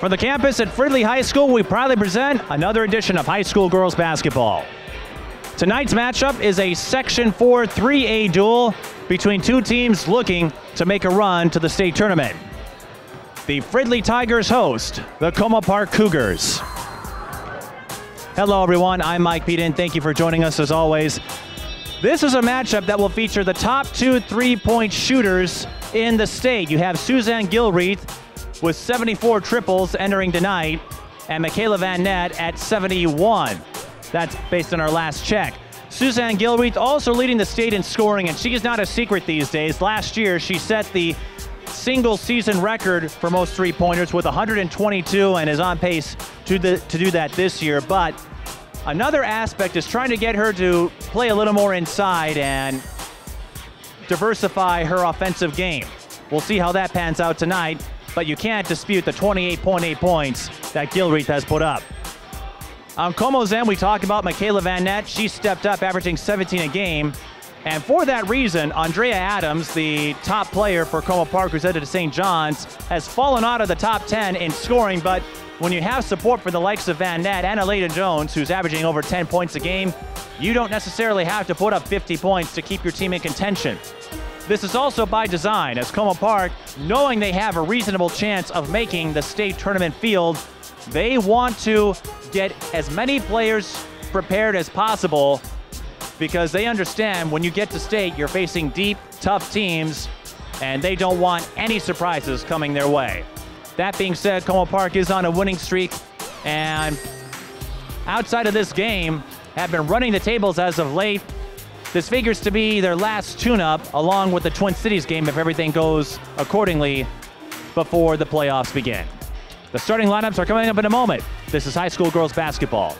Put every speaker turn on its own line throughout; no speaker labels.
From the campus at Fridley High School, we proudly present another edition of high school girls basketball. Tonight's matchup is a Section 4 3A duel between two teams looking to make a run to the state tournament. The Fridley Tigers host the Como Park Cougars. Hello, everyone. I'm Mike Peden. Thank you for joining us as always. This is a matchup that will feature the top two three point shooters in the state. You have Suzanne Gilreath with 74 triples entering tonight, and Makayla Van Nett at 71. That's based on our last check. Suzanne Gilreath also leading the state in scoring, and she is not a secret these days. Last year, she set the single season record for most three pointers with 122 and is on pace to, the, to do that this year. But another aspect is trying to get her to play a little more inside and diversify her offensive game. We'll see how that pans out tonight but you can't dispute the 28.8 points that Gilreath has put up. On Como's end, we talked about Makayla Van Nett. She stepped up, averaging 17 a game. And for that reason, Andrayah Adams, the top player for Como Park, who's headed to St. John's, has fallen out of the top 10 in scoring. But when you have support for the likes of Van Nett and Aleda Jones, who's averaging over 10 points a game, you don't necessarily have to put up 50 points to keep your team in contention. This is also by design, as Como Park, knowing they have a reasonable chance of making the state tournament field, they want to get as many players prepared as possible because they understand when you get to state, you're facing deep, tough teams, and they don't want any surprises coming their way. That being said, Como Park is on a winning streak, and outside of this game, have been running the tables as of late. This figures to be their last tune-up along with the Twin Cities game if everything goes accordingly before the playoffs begin. The starting lineups are coming up in a moment. This is high school girls basketball.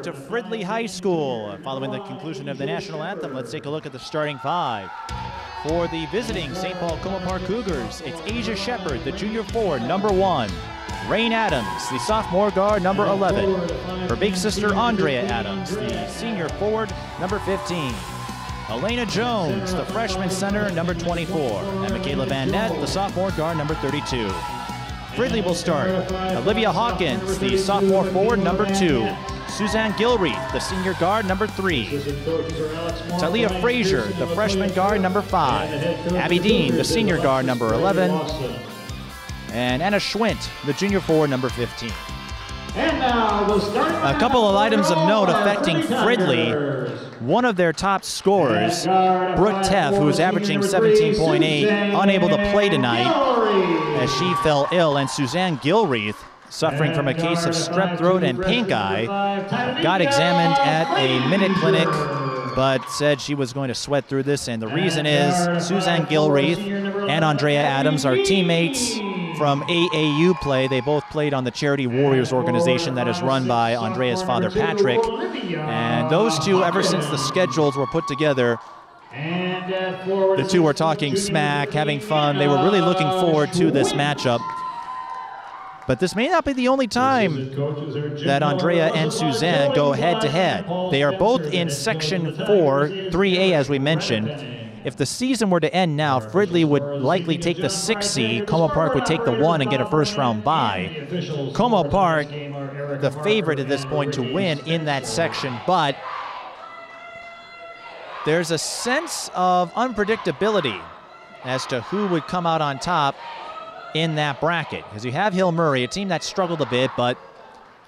Back to Fridley High School. Following the conclusion of the national anthem, let's take a look at the starting five. For the visiting St. Paul Como Park Cougars, it's Asia Shepard, the junior forward, number one. Rain Adams, the sophomore guard, number 11. Her big sister, Andrayah Adams, the senior forward, number 15. Elena Jones, the freshman center, number 24. And Makayla Van Nett, the sophomore guard, number 32. Fridley will start. Olivia Hawkins, the sophomore forward, number two. Suzanne Gilreath, the senior guard, number three. Talia Frazier, the freshman guard, number five. Abby Dean, the senior guard, number 11. And Anna Schwint, the junior forward, number 15. A couple of items of note affecting Fridley. One of their top scorers, Brooke Teff, who is averaging 17.8, unable to play tonight as she fell ill, and Suzanne Gilreath, suffering from a case of strep throat and pink eye, got examined at a minute clinic but said she was going to sweat through this. And the reason is Suzanne Gilreath and Andrayah Adams are teammates from AAU play. They both played on the Charity Warriors organization that is run by Andrayah's father, Patrick. And those two, ever since the schedules were put together, the two were talking smack, having fun. They were really looking forward to this matchup. But this may not be the only time that Andrayah and Suzanne go head to head. They are both in Section 4, 3A, as we mentioned. If the season were to end now, Fridley would likely take the 6 seed. Como Park would take the 1 and get a first round bye. Como Park, the favorite at this point to win in that section, but there's a sense of unpredictability as to who would come out on top in that bracket. Because you have Hill Murray, a team that struggled a bit, but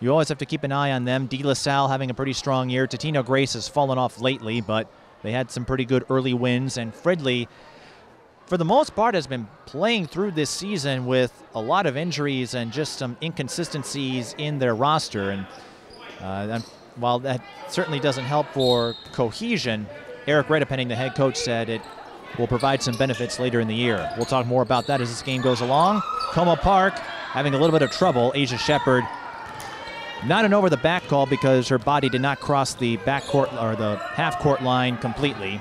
you always have to keep an eye on them. De La Salle having a pretty strong year. Totino-Grace has fallen off lately, but they had some pretty good early wins. And Fridley, for the most part, has been playing through this season with a lot of injuries and just some inconsistencies in their roster. And, uh, and while that certainly doesn't help for cohesion, Eric Redepenning, the head coach, said it will provide some benefits later in the year. We'll talk more about that as this game goes along. Como Park having a little bit of trouble. Asia Shepard not an over the back call because her body did not cross the back court or the half court line completely.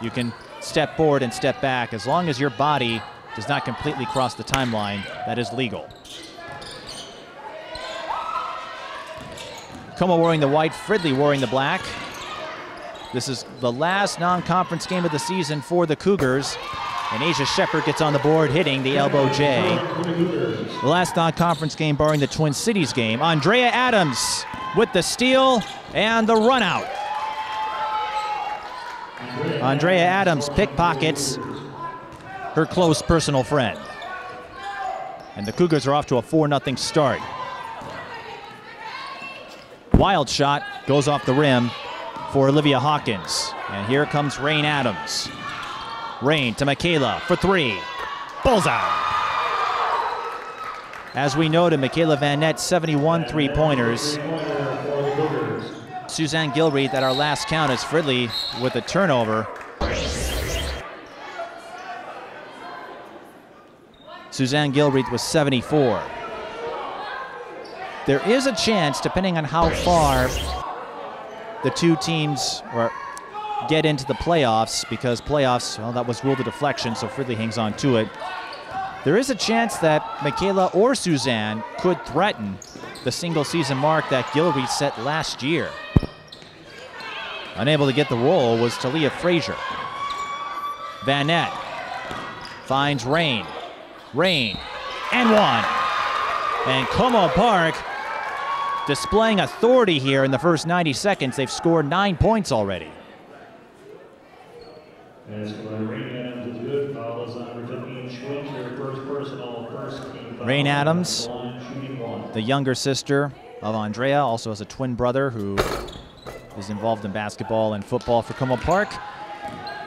You can step forward and step back as long as your body does not completely cross the timeline. That is legal. Como wearing the white, Fridley wearing the black. This is the last non-conference game of the season for the Cougars. And Asia Shepard gets on the board hitting the elbow J. The last non-conference game barring the Twin Cities game. Andrayah Adams with the steal and the run out. Andrayah Adams pickpockets her close personal friend. And the Cougars are off to a 4-0 start. Wild shot goes off the rim for Olivia Hawkins. And here comes Rain Adams. Rain to Makayla for three. Bullseye. As we noted, Makayla Van Nett, 71 three-pointers. Suzanne Gilreath at our last count is Fridley with a turnover. Suzanne Gilreath was 74. There is a chance, depending on how far the two teams or get into the playoffs because playoffs, well, that was ruled a deflection, so Fridley hangs on to it. There is a chance that Makayla or Suzanne could threaten the single season mark that Gilreath set last year. Unable to get the roll was Talia Frazier. Van Nett finds Rain. Rain and one. And Como Park displaying authority here in the first 90 seconds. They've scored nine points already. Rain Adams, the younger sister of Andrayah, also has a twin brother who is involved in basketball and football for Como Park.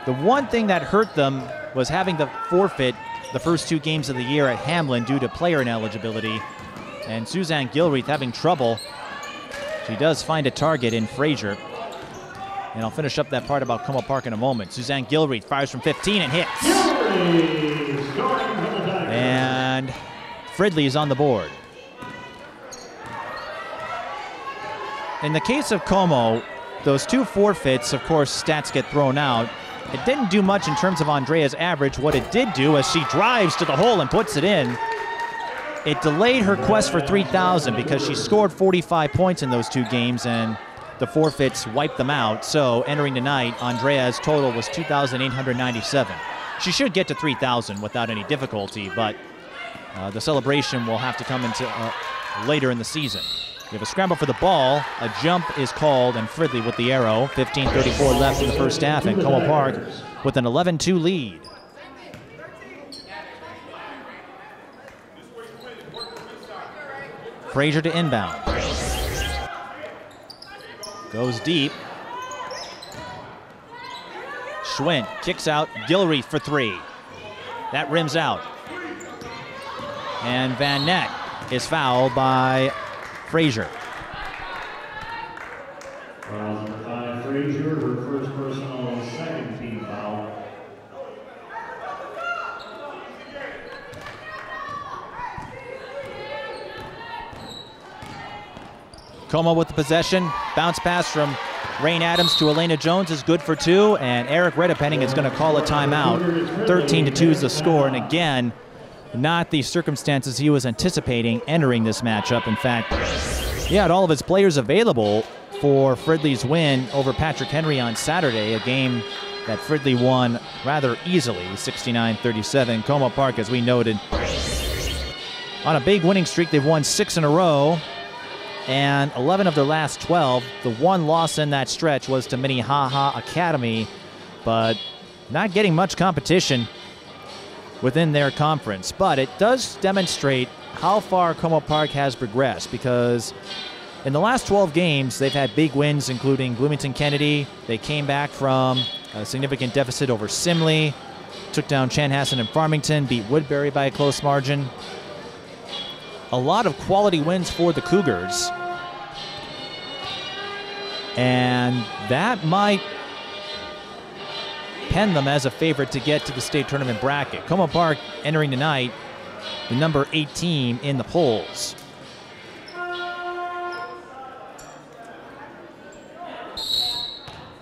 The one thing that hurt them was having to forfeit the first two games of the year at Hamlin due to player ineligibility and Suzanne Gilreath having trouble. She does find a target in Frazier. And I'll finish up that part about Como Park in a moment. Suzanne Gilreath fires from 15 and hits. And Fridley is on the board. In the case of Como, those two forfeits, of course, stats get thrown out. It didn't do much in terms of Andrayah's average. What it did do as she drives to the hole and puts it in, it delayed her quest for 3,000 because she scored 45 points in those two games and the forfeits wiped them out. So entering tonight, Andrayah's total was 2,897. She should get to 3,000 without any difficulty, but uh, the celebration will have to come into uh, later in the season. We have a scramble for the ball. A jump is called, and Fridley with the arrow. 15:34 left in the first half, and Como Park with an 11-2 lead. Frazier to inbound. Goes deep. Schwint kicks out. Gilreath for three. That rims out. And Van Nett is fouled by. Frazier, her first personal second team foul. Como with the possession. Bounce pass from Rain Adams to Elena Jones is good for two, and Eric Redepenning is going to call a timeout. 13 to 2 is the score, and again, not the circumstances he was anticipating entering this matchup. In fact, he had all of his players available for Fridley's win over Patrick Henry on Saturday, a game that Fridley won rather easily, 69-37. Como Park, as we noted, on a big winning streak. They've won six in a row, and 11 of their last 12. The one loss in that stretch was to Minnehaha Academy, but not getting much competition within their conference. But it does demonstrate how far Como Park has progressed because in the last 12 games, they've had big wins, including Bloomington Kennedy. They came back from a significant deficit over Simley, took down Chanhassen and Farmington, beat Woodbury by a close margin. A lot of quality wins for the Cougars. And that might pen them as a favorite to get to the state tournament bracket. Como Park entering tonight, the number 18 in the polls.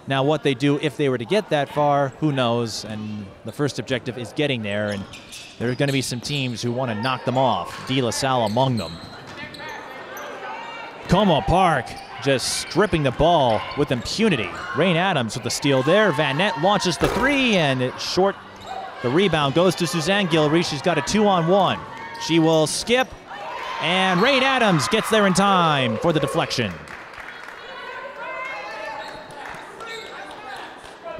Now, what they do if they were to get that far, who knows? And the first objective is getting there, and there are going to be some teams who want to knock them off. De La Salle among them. Como Park just stripping the ball with impunity. Rain Adams with the steal there. Van Nett launches the three, and it's short. The rebound goes to Suzanne Gilreath. She's got a two on one. She will skip, and Rain Adams gets there in time for the deflection.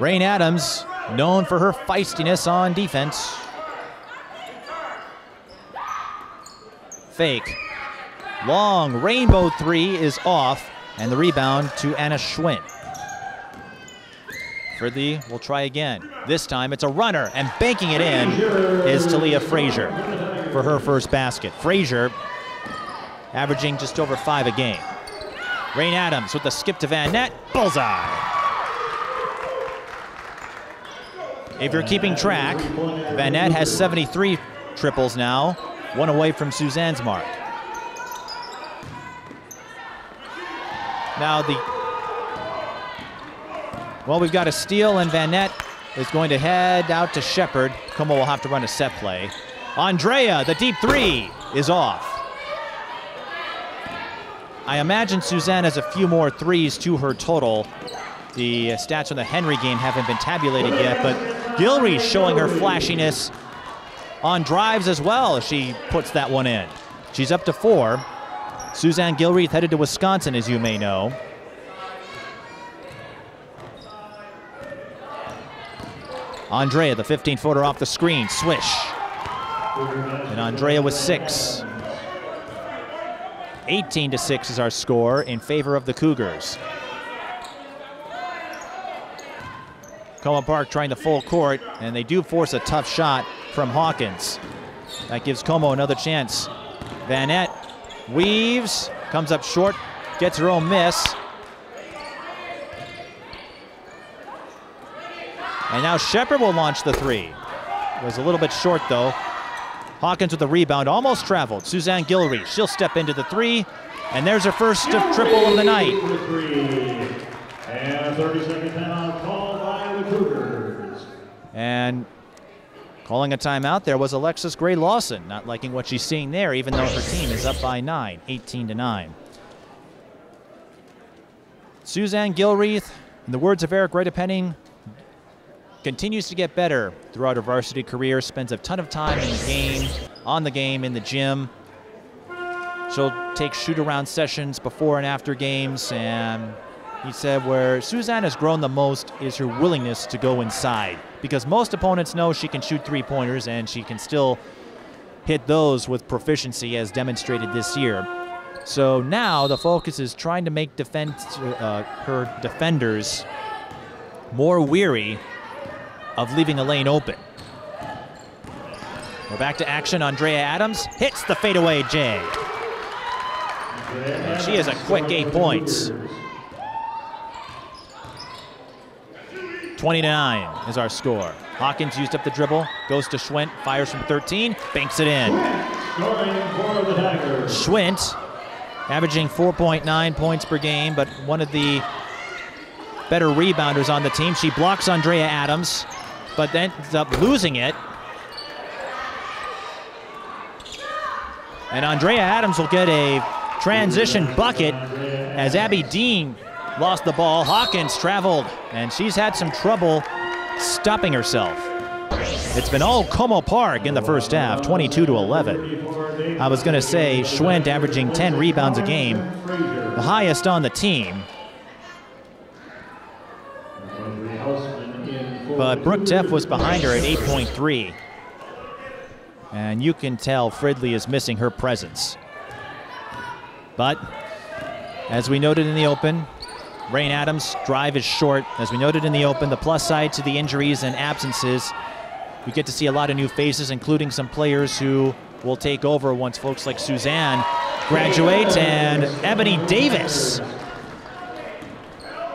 Rain Adams, known for her feistiness on defense. Fake. Long rainbow three is off, and the rebound to Anna Schwint. Fridley will try again. This time it's a runner, and banking it in is Talia Frazier for her first basket. Frazier averaging just over five a game. Rain Adams with the skip to Van Nett. Bullseye. If you're keeping track, Van Nett has 73 triples now, one away from Suzanne's mark. Now the, well, we've got a steal and VanNett is going to head out to Shepard. Como will have to run a set play. Andrayah, the deep three, is off. I imagine Suzanne has a few more threes to her total. The stats on the Henry game haven't been tabulated yet, but Gilreath showing her flashiness on drives as well she puts that one in. She's up to four. Suzanne Gilreath headed to Wisconsin, as you may know. Andrayah, the 15 footer off the screen, swish. And Andrayah with six. 18 to 6 is our score in favor of the Cougars. Como Park trying to full court, and they do force a tough shot from Hawkins. That gives Como another chance. VanNett weaves, comes up short, gets her own miss. And now Shepard will launch the three. Was a little bit short though. Hawkins with the rebound, almost traveled. Suzanne Gilreath, she'll step into the three, and there's her first triple of the night. And 30 second timeout call and calling a timeout there was Alexis Gray Lawson, not liking what she's seeing there, even though her team is up by nine, 18 to 9. Suzanne Gilreath, in the words of Eric Redepenning, continues to get better throughout her varsity career, spends a ton of time in the game, on the game, in the gym. She'll take shoot around sessions before and after games, and he said where Suzanne has grown the most is her willingness to go inside because most opponents know she can shoot three pointers and she can still hit those with proficiency as demonstrated this year. So now the focus is trying to make defend, uh, her defenders more weary of leaving a lane open. We're back to action. Andrayah Adams hits the fadeaway J. And she has a quick eight points. 29 is our score. Hawkins used up the dribble, goes to Schwint, fires from 13, banks it in. Schwint averaging 4.9 points per game, but one of the better rebounders on the team. She blocks Andrayah Adams, but then ends up losing it. And Andrayah Adams will get a transition bucket as Abby Dean lost the ball. Hawkins traveled, and she's had some trouble stopping herself. It's been all Como Park in the first half, 22 to 11. I was going to say Schwint averaging 10 rebounds a game, the highest on the team. But Brooke Teff was behind her at 8.3. And you can tell Fridley is missing her presence. But as we noted in the open, Rain Adams' drive is short. As we noted in the open, the plus side to the injuries and absences, we get to see a lot of new faces, including some players who will take over once folks like Suzanne graduate. And Ebony Davis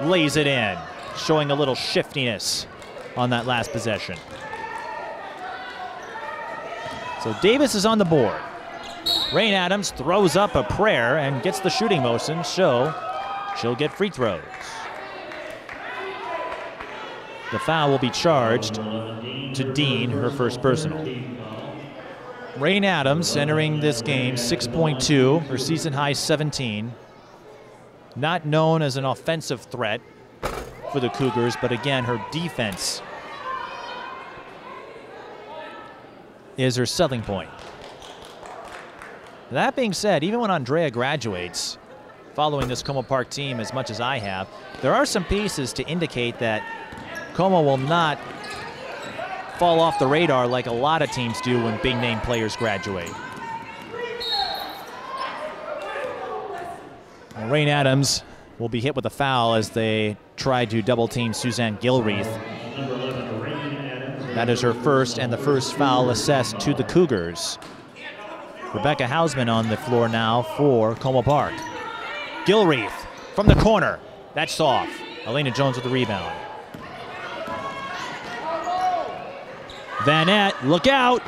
lays it in, showing a little shiftiness on that last possession. So Davis is on the board. Rain Adams throws up a prayer and gets the shooting motion, so she'll get free throws. The foul will be charged to Dean, her first personal. Rain Adams entering this game 6.2, her season high 17. Not known as an offensive threat for the Cougars, but again, her defense is her selling point. That being said, even when Andrayah graduates, following this Como Park team as much as I have, there are some pieces to indicate that Como will not fall off the radar like a lot of teams do when big name players graduate. Well, Rain Adams will be hit with a foul as they try to double team Suzanne Gilreath. That is her first and the first foul assessed to the Cougars. Rebecca Hausman on the floor now for Como Park. Gilreath from the corner. That's off. Elena Jones with the rebound. VanNett, look out.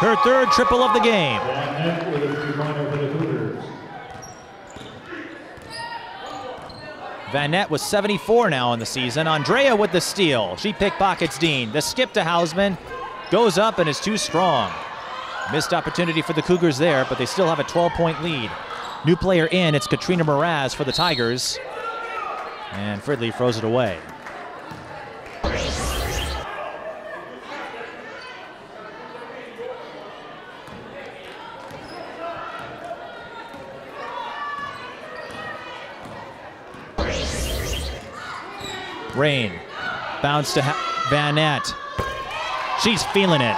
Her third triple of the game. VanNett was 74 now in the season. Andrayah with the steal. She pickpockets Dean. The skip to Hausman goes up and is too strong. Missed opportunity for the Cougars there, but they still have a 12-point lead. New player in, it's Katrina Mraz for the Tigers. And Fridley throws it away. Rain. Bounce to VanNett. She's feeling it.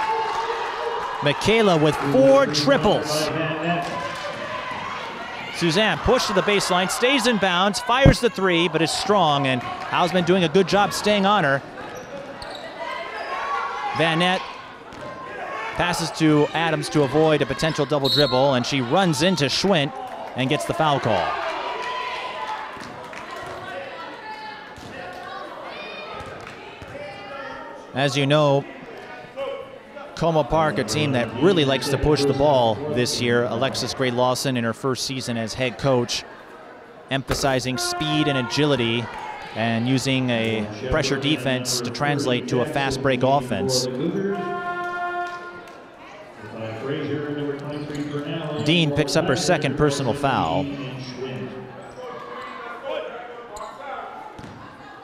Makayla with four triples. Suzanne pushed to the baseline, stays in bounds, fires the three, but is strong, and Hausman doing a good job staying on her. VanNett passes to Adams to avoid a potential double dribble, and she runs into Schwint and gets the foul call. As you know, Como Park, a team that really likes to push the ball this year. Alexis Gray Lawson in her first season as head coach, emphasizing speed and agility and using a pressure defense to translate to a fast break offense. Dean picks up her second personal foul.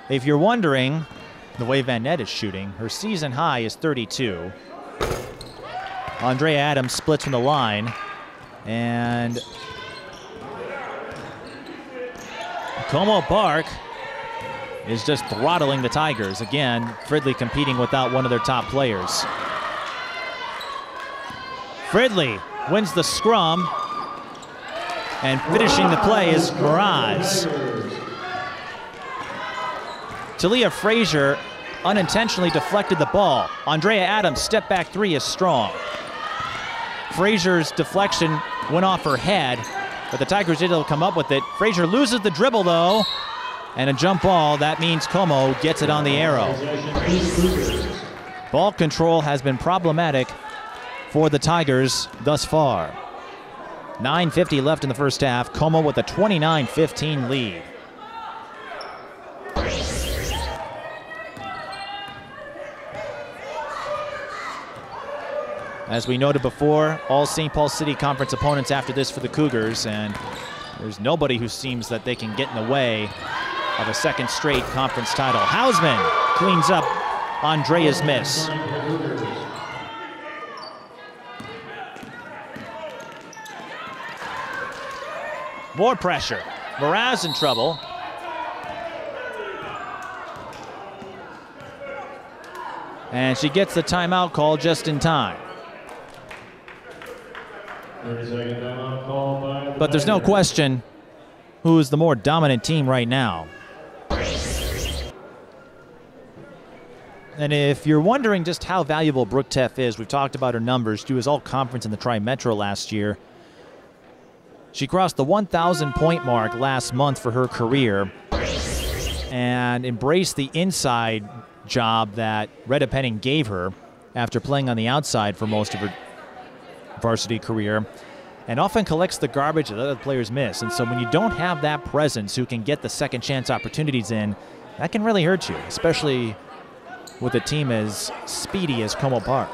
If you're wondering the way Van Nett is shooting, her season high is 32. Andrayah Adams splits from the line. And Como Park is just throttling the Tigers. Again, Fridley competing without one of their top players. Fridley wins the scrum. And finishing the play is Mraz. Talia Frazier unintentionally deflected the ball. Andrayah Adams' step back three is strong. Frazier's deflection went off her head, but the Tigers did come up with it. Frazier loses the dribble though, and a jump ball. That means Como gets it on the arrow. Ball control has been problematic for the Tigers thus far. 9.50 left in the first half. Como with a 29 15 lead. As we noted before, all St. Paul City Conference opponents after this for the Cougars, and there's nobody who seems that they can get in the way of a second straight conference title. Hausman cleans up Andrayah's miss. More pressure. Mraz in trouble. And she gets the timeout call just in time. But there's no question who is the more dominant team right now. And if you're wondering just how valuable Brooke Teff is, we've talked about her numbers. She was all conference in the Tri Metro last year. She crossed the 1,000 point mark last month for her career and embraced the inside job that Redepenning gave her after playing on the outside for most of her varsity career and often collects the garbage that other players miss. And so when you don't have that presence who can get the second chance opportunities in, that can really hurt you, especially with a team as speedy as Como Park.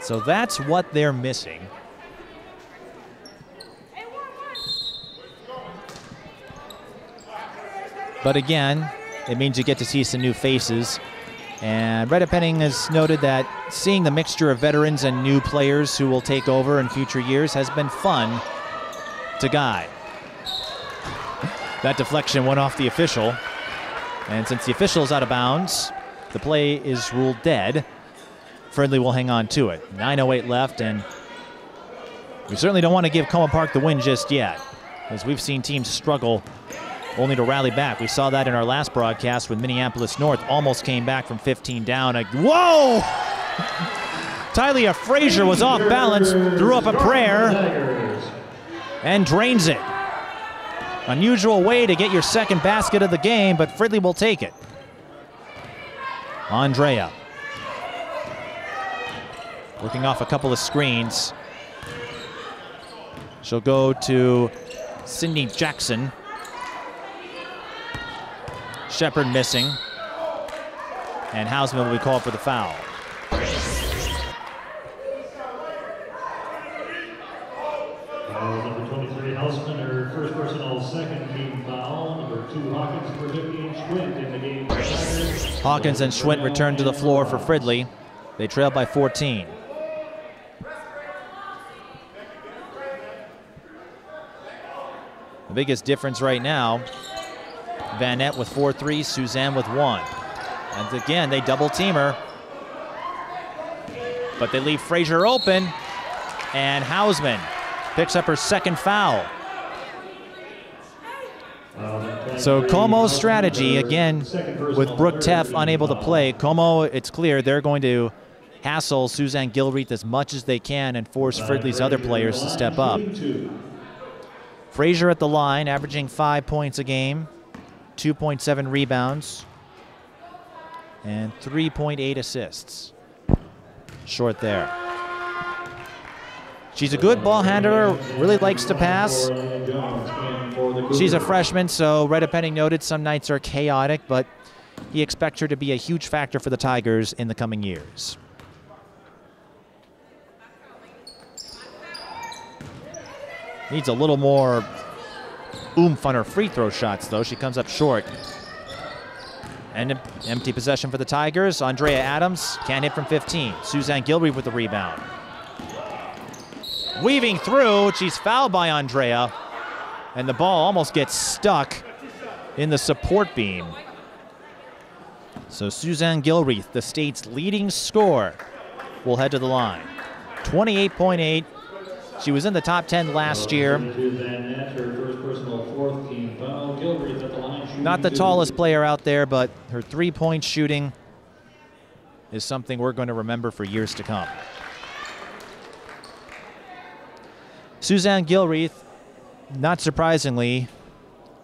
So that's what they're missing. But again, it means you get to see some new faces. And Redepenning has noted that seeing the mixture of veterans and new players who will take over in future years has been fun to guide. That deflection went off the official. And since the official is out of bounds, the play is ruled dead. Fridley will hang on to it. 9.08 left, and we certainly don't want to give Como Park the win just yet, as we've seen teams struggle only to rally back. We saw that in our last broadcast when Minneapolis North almost came back from 15 down. Whoa! Talia Frazier was off balance, threw up a prayer, and drains it. Unusual way to get your second basket of the game, but Fridley will take it. Andrayah. Working off a couple of screens. She'll go to Sydney Jackson. Shepard missing. And Hausman will be called for the foul.
number 23, Hausman, her first personal second team foul. Number two, Hawkins for 15, Schwint in the game.
Hawkins and Schwint return to the floor for Fridley. They trail by 14. The biggest difference right now VanNett with four threes, Suzanne with one. And again, they double team her. But they leave Frazier open. And Hausman picks up her second foul. So Como's strategy, again, with Brooke Teff unable to play, Como, it's clear they're going to hassle Suzanne Gilreath as much as they can and force Fridley's other players to step up. Frazier at the line, averaging five points a game. 2.7 rebounds, and 3.8 assists. Short there. She's a good ball handler, really likes to pass. She's a freshman, so Redepenning noted some nights are chaotic, but he expects her to be a huge factor for the Tigers in the coming years. Needs a little more oomph on her free throw shots, though. She comes up short. And empty possession for the Tigers. Andrayah Adams can't hit from 15. Suzanne Gilreath with the rebound. Weaving through. She's fouled by Andrayah. And the ball almost gets stuck in the support beam. So Suzanne Gilreath, the state's leading scorer, will head to the line. 28.8. She was in the top 10 last year. Not the tallest player out there, but her three point shooting is something we're going to remember for years to come. Suzanne Gilreath, not surprisingly,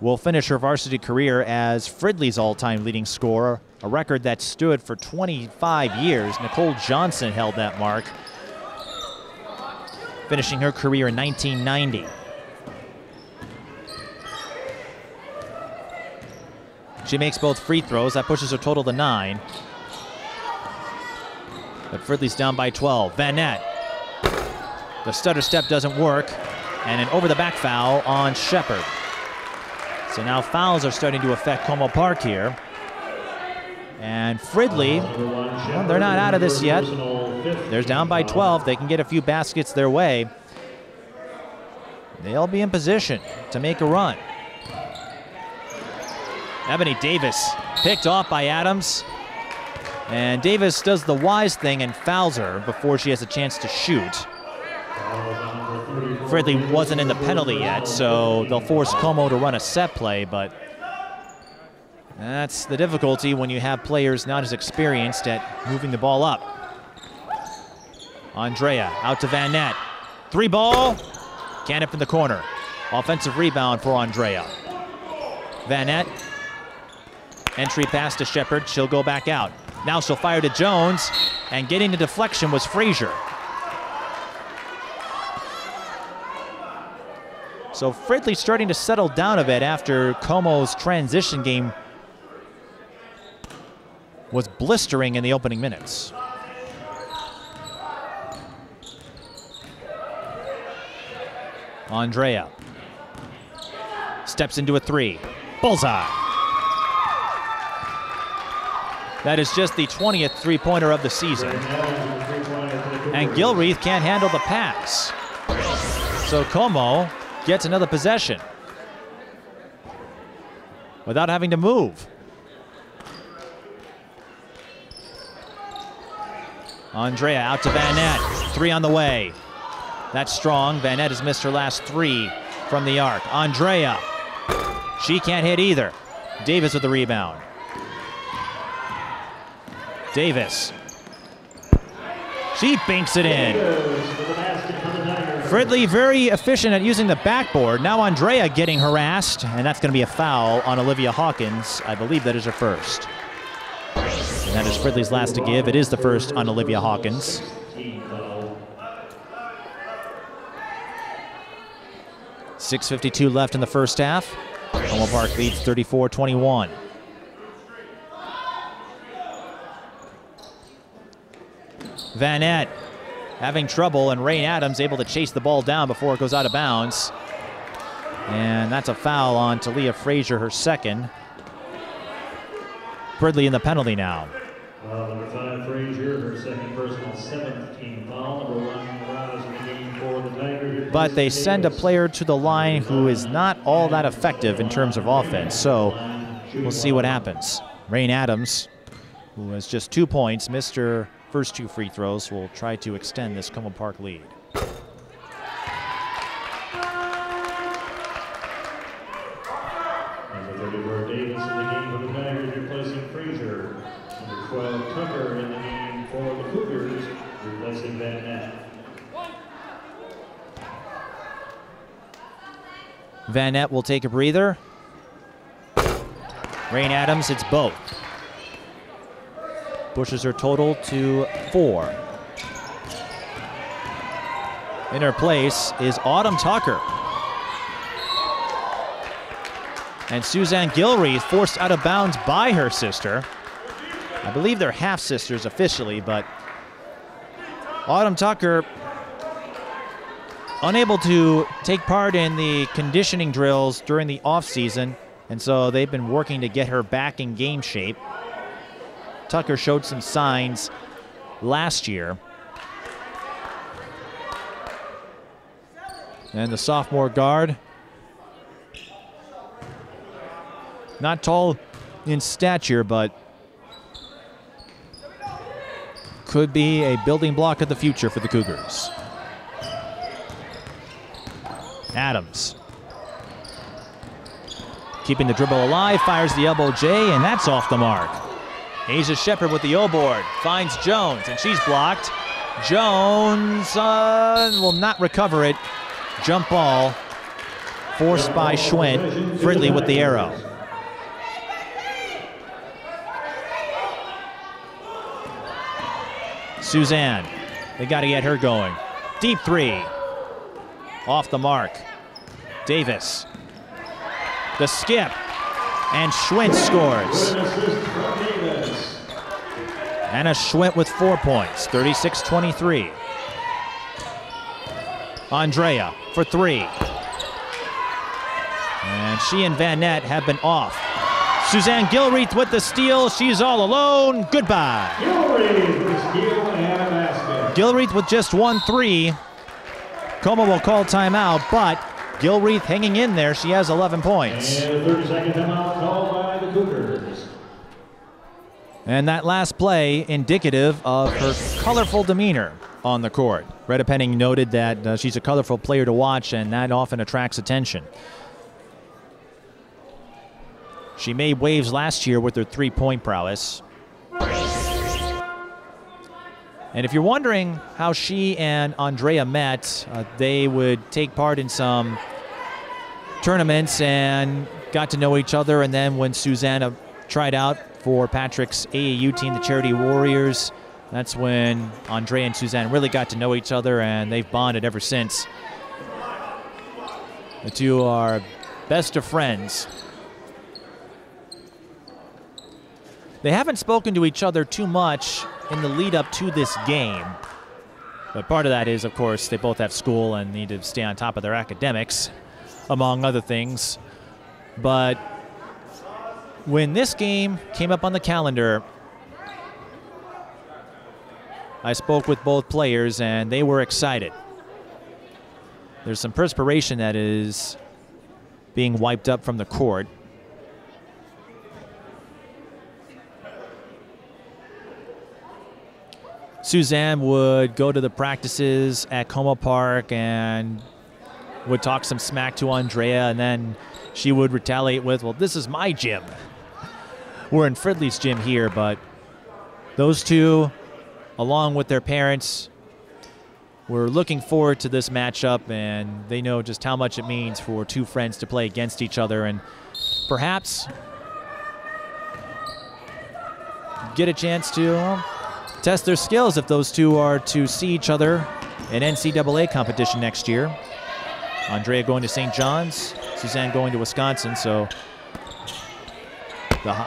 will finish her varsity career as Fridley's all time leading scorer, a record that stood for 25 years. Nicole Johnson held that mark. Finishing her career in 1990. She makes both free throws. That pushes her total to nine. But Fridley's down by 12. VanNett. The stutter step doesn't work. And an over the back foul on Shepard. So now fouls are starting to affect Como Park here. And Fridley, well, they're not out of this yet. They're down by 12. They can get a few baskets their way. They'll be in position to make a run. Ebony Davis picked off by Adams. And Davis does the wise thing and fouls her before she has a chance to shoot. Fridley wasn't in the penalty yet, so they'll force Como to run a set play, but that's the difficulty when you have players not as experienced at moving the ball up. Andrayah out to Van Nett. Three ball, Caniff in the corner. Offensive rebound for Andrayah. Van Nett, entry pass to Shepard. She'll go back out. Now she'll fire to Jones, and getting the deflection was Frazier. So Fridley starting to settle down a bit after Como's transition game was blistering in the opening minutes. Andrayah steps into a three. Bullseye. That is just the 20th three-pointer of the season. And Gilreath can't handle the pass. So Como gets another possession without having to move. Andrayah out to Van. Three on the way. That's strong. Van Nett has missed her last three from the arc. Andrayah. She can't hit either. Davis with the rebound. Davis. She binks it in. Fridley very efficient at using the backboard. Now Andrayah getting harassed, and that's going to be a foul on Olivia Hawkins. I believe that is her first. And that is Fridley's last to give. It is the first on Olivia Hawkins. Six fifty-two left in the first half. Como Park leads 34-21. Van Nett having trouble, and Rain Adams able to chase the ball down before it goes out of bounds. And that's a foul on Talia Frazier, her second. Fridley in the penalty now.
Foul number five, Frazier, her second personal seventh team foul. Number one, rise in the game for the Tigers.
But they send a player to the line who is not all that effective in terms of offense. So we'll see what happens. Rain Adams, who has just two points, missed her first two free throws, will try to extend this Como Park lead.
Van Nett
will take a breather. Rain Adams, it's both. Bushes her total to four. In her place is Autumn Tucker. And Suzanne Gilreath forced out of bounds by her sister. I believe they're half sisters officially, but Autumn Tucker unable to take part in the conditioning drills during the offseason, and so they've been working to get her back in game shape. Tucker showed some signs last year. And the sophomore guard, not tall in stature, but could be a building block of the future for the Cougars. Adams. Keeping the dribble alive, fires the elbow J, and that's off the mark. Asia Shepard with the O board, finds Jones, and she's blocked. Jones uh, will not recover it. Jump ball, forced by Schwint. Fridley with the arrow. Suzanne, they got to get her going. Deep three, off the mark. Davis. The skip. And Schwint scores. Anna Schwint with four points, 36 23. Andrayah for three. And she and Van Nett have been off. Suzanne Gilreath with the steal. She's all alone. Goodbye.
Gilreath with a steal and a basket.
Gilreath with just one three. Como will call timeout, but Gilreath hanging in there. She has 11 points.
And 30 second timeout called by the Cougars.
And that last play indicative of her colorful demeanor on the court. Redepenning noted that uh, she's a colorful player to watch, and that often attracts attention. She made waves last year with her three point prowess. And if you're wondering how she and Andrayah met, uh, they would take part in some tournaments and got to know each other. And then when Suzanne tried out for Patrick's AAU team, the Charity Warriors, that's when Andrayah and Suzanne really got to know each other, and they've bonded ever since. The two are best of friends. They haven't spoken to each other too much in the lead up to this game. But part of that is, of course, they both have school and need to stay on top of their academics, among other things. But when this game came up on the calendar, I spoke with both players and they were excited. There's some perspiration that is being wiped up from the court. Suzanne would go to the practices at Como Park and would talk some smack to Andrayah, and then she would retaliate with, Well, this is my gym. We're in Fridley's gym here, but those two, along with their parents, were looking forward to this matchup, and they know just how much it means for two friends to play against each other, and perhaps get a chance to test their skills if those two are to see each other in NCAA competition next year. Andrayah going to St. John's, Suzanne going to Wisconsin, so the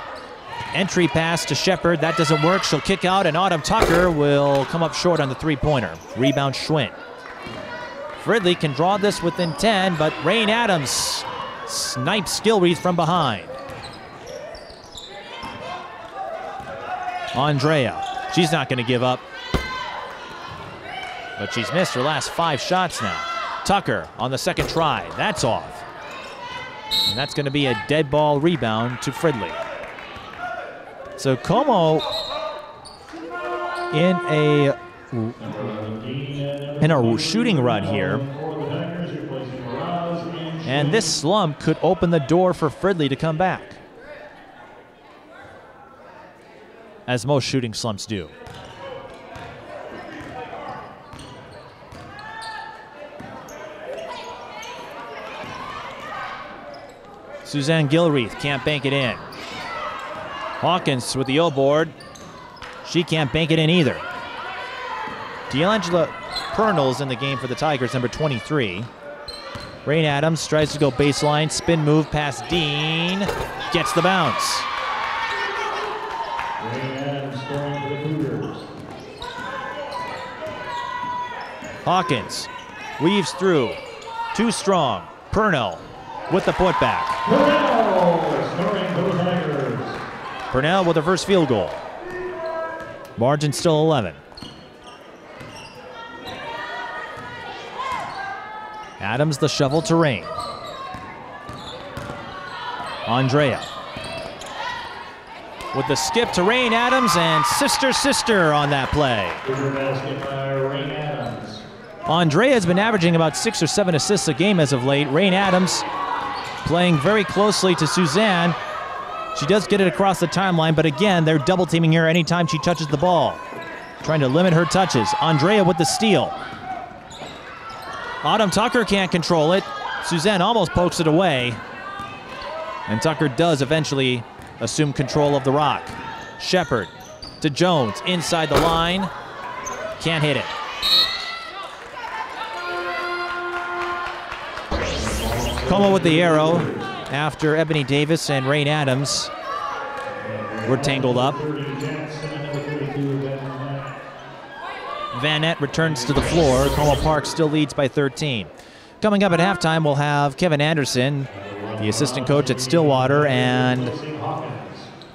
entry pass to Shepard, that doesn't work. She'll kick out, and Autumn Tucker will come up short on the three-pointer. Rebound Schwint. Fridley can draw this within 10, but Rain Adams snipes Gilreath from behind. Andrayah, she's not going to give up. But she's missed her last five shots now. Tucker on the second try. That's off. And that's going to be a dead ball rebound to Fridley. So Como in a in a shooting run here. And this slump could open the door for Fridley to come back. As most shooting slumps do. Suzanne Gilreath can't bank it in. Hawkins with the O board. She can't bank it in either. D'Angela Pernell's in the game for the Tigers, number 23. Rain Adams tries to go baseline, spin move past Dean, gets the bounce.
Rain Adams scoring for the Cougars.
Hawkins weaves through, too strong. Purnell with the putback.
Purnell.
Purnell with the first field goal. Margin still 11. Adams the shovel to Rain. Andrayah. With the skip to Rain Adams and sister sister on that play.
Cougar basket by Rain Adams.
Andrayah has been averaging about six or seven assists a game as of late. Rain Adams playing very closely to Suzanne. She does get it across the timeline, but again, they're double teaming her anytime she touches the ball. Trying to limit her touches. Andrayah with the steal. Autumn Tucker can't control it. Suzanne almost pokes it away. And Tucker does eventually assume control of the rock. Shepard to Jones inside the line. Can't hit it. Como with the arrow after Ebony Davis and Rain Adams were tangled up. VanNett returns to the floor. Como Park still leads by 13. Coming up at halftime, we'll have Kevin Anderson, the assistant coach at Stillwater, and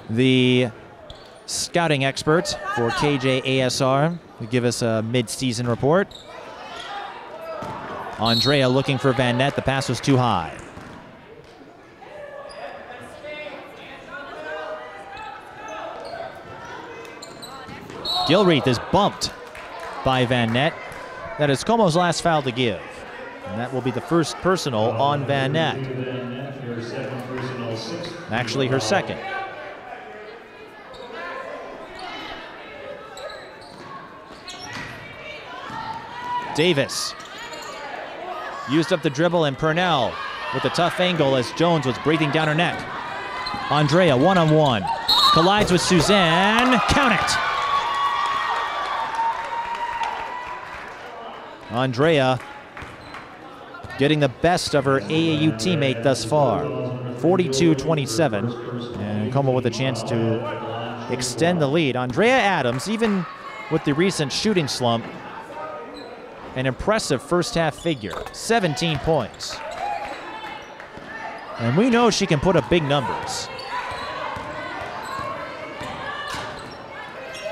the scouting expert for KJASR to give us a mid-season report. Andrayah looking for VanNett. The pass was too high. Gilreath is bumped by VanNett. That is Como's last foul to give. And that will be the first personal on VanNett. Actually, her second. Davis used up the dribble, and Purnell with a tough angle as Jones was breathing down her neck. Andrayah one on one. Collides with Suzanne. Count it. Andrayah getting the best of her AAU teammate thus far. 42-27. And Como with a chance to extend the lead. Andrayah Adams, even with the recent shooting slump, an impressive first half figure, 17 points. And we know she can put up big numbers.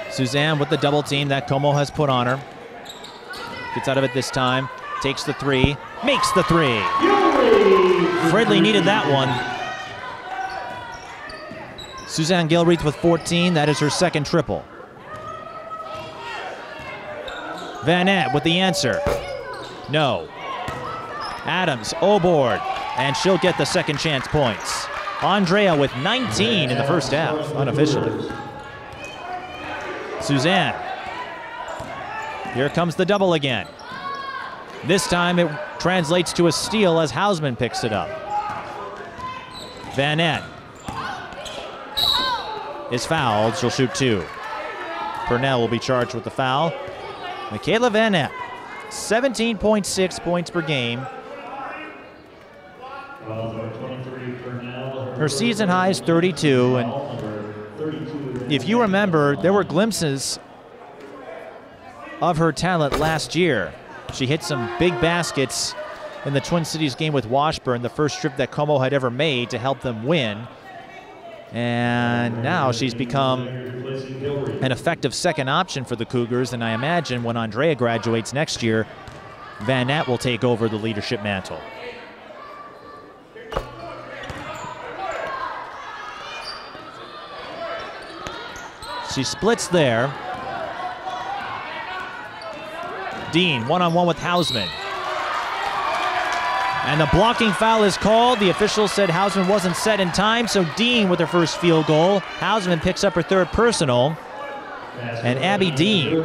Suzanne with the double team that Como has put on her. Gets out of it this time, takes the three, makes the three. Fridley needed that one. Suzanne Gilreath with 14, that is her second triple. VanNett with the answer. No. Adams, O-board, and she'll get the second chance points. Andrayah with 19 in the first half, unofficially. Suzanne. Here comes the double again. This time it translates to a steal as Hausman picks it up. VanNett is fouled. She'll shoot two. Purnell will be charged with the foul. Makayla VanNett, 17.6 points per game. Her season high is 32, and if you remember, there were glimpses of her talent last year. She hit some big baskets in the Twin Cities game with Washburn, the first trip that Como had ever made to help them win. And now she's become an effective second option for the Cougars. And I imagine when Andrayah graduates next year, VanNett will take over the leadership mantle. She splits there. Dean one on one with Hausman. And the blocking foul is called. The official said Hausman wasn't set in time, so Dean with her first field goal. Hausman picks up her third personal. And Abby Dean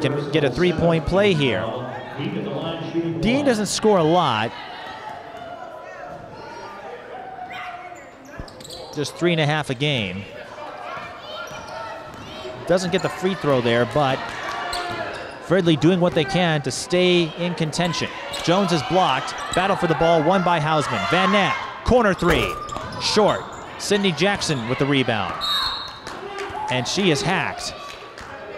can get a three point play here. Dean doesn't score a lot. Just three and a half a game. Doesn't get the free throw there, but Fridley doing what they can to stay in contention. Jones is blocked. Battle for the ball won by Hausman. VanNett, corner three. Short. Sydney Jackson with the rebound. And she is hacked.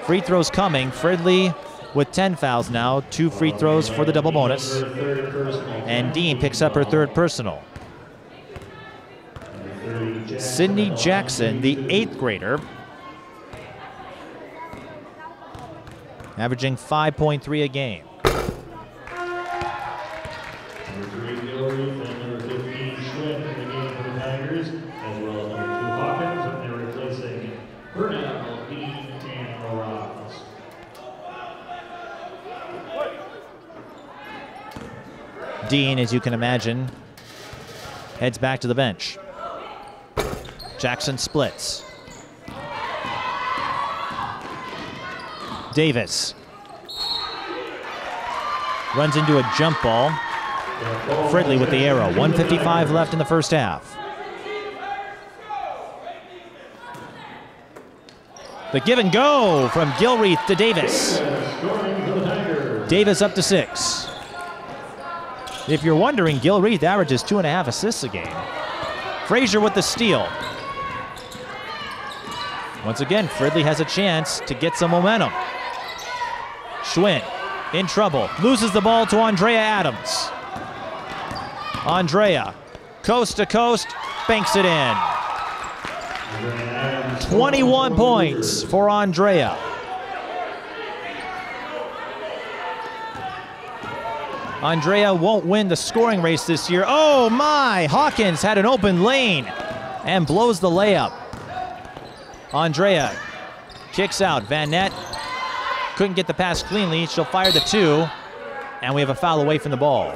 Free throws coming. Fridley with 10 fouls now. Two free throws for the double bonus. And Dean picks up her third personal. Sydney Jackson, the eighth grader, averaging 5.3 a game. Dean, as you can imagine, heads back to the bench. Jackson splits. Davis runs into a jump ball. Fridley with the arrow. 155 left in the first half. The give and go from Gilreath to Davis. Davis up to six. If you're wondering, Gilreath averages two and a half assists a game. Frazier with the steal. Once again, Fridley has a chance to get some momentum. Schwint in trouble, loses the ball to Andrayah Adams. Andrayah, coast to coast, banks it in. 21 points for Andrayah. Andrayah won't win the scoring race this year. Oh my! Hawkins had an open lane and blows the layup. Andrayah kicks out. VanNett couldn't get the pass cleanly. She'll fire the two, and we have a foul away from the ball.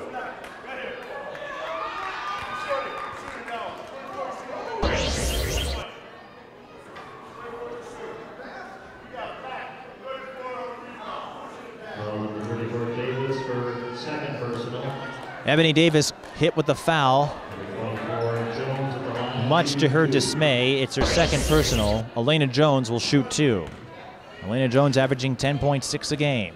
Ebony Davis hit with the foul. Much to her dismay, it's her second personal. Elena Jones will shoot two. Elena Jones averaging 10.6 a game.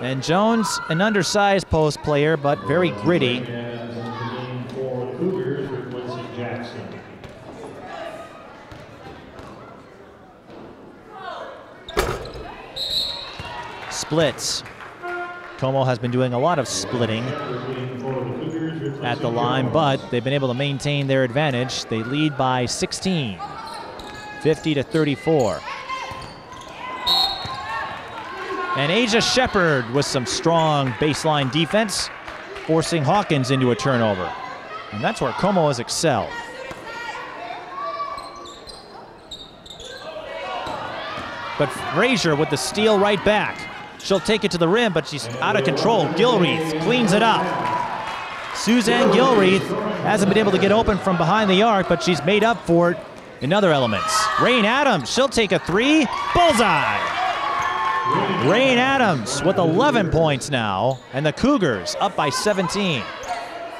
And Jones, an undersized post player, but very gritty. Splits. Como has been doing a lot of splitting at the line, but they've been able to maintain their advantage. They lead by 16, 50 to 34. And Asia Shepard with some strong baseline defense, forcing Hawkins into a turnover. And that's where Como has excelled. But Frazier with the steal right back. She'll take it to the rim, but she's out of control. Gilreath cleans it up. Suzanne Gilreath hasn't been able to get open from behind the arc, but she's made up for it in other elements. Rain Adams, she'll take a three. Bullseye. Rain Adams with 11 points now, and the Cougars up by 17.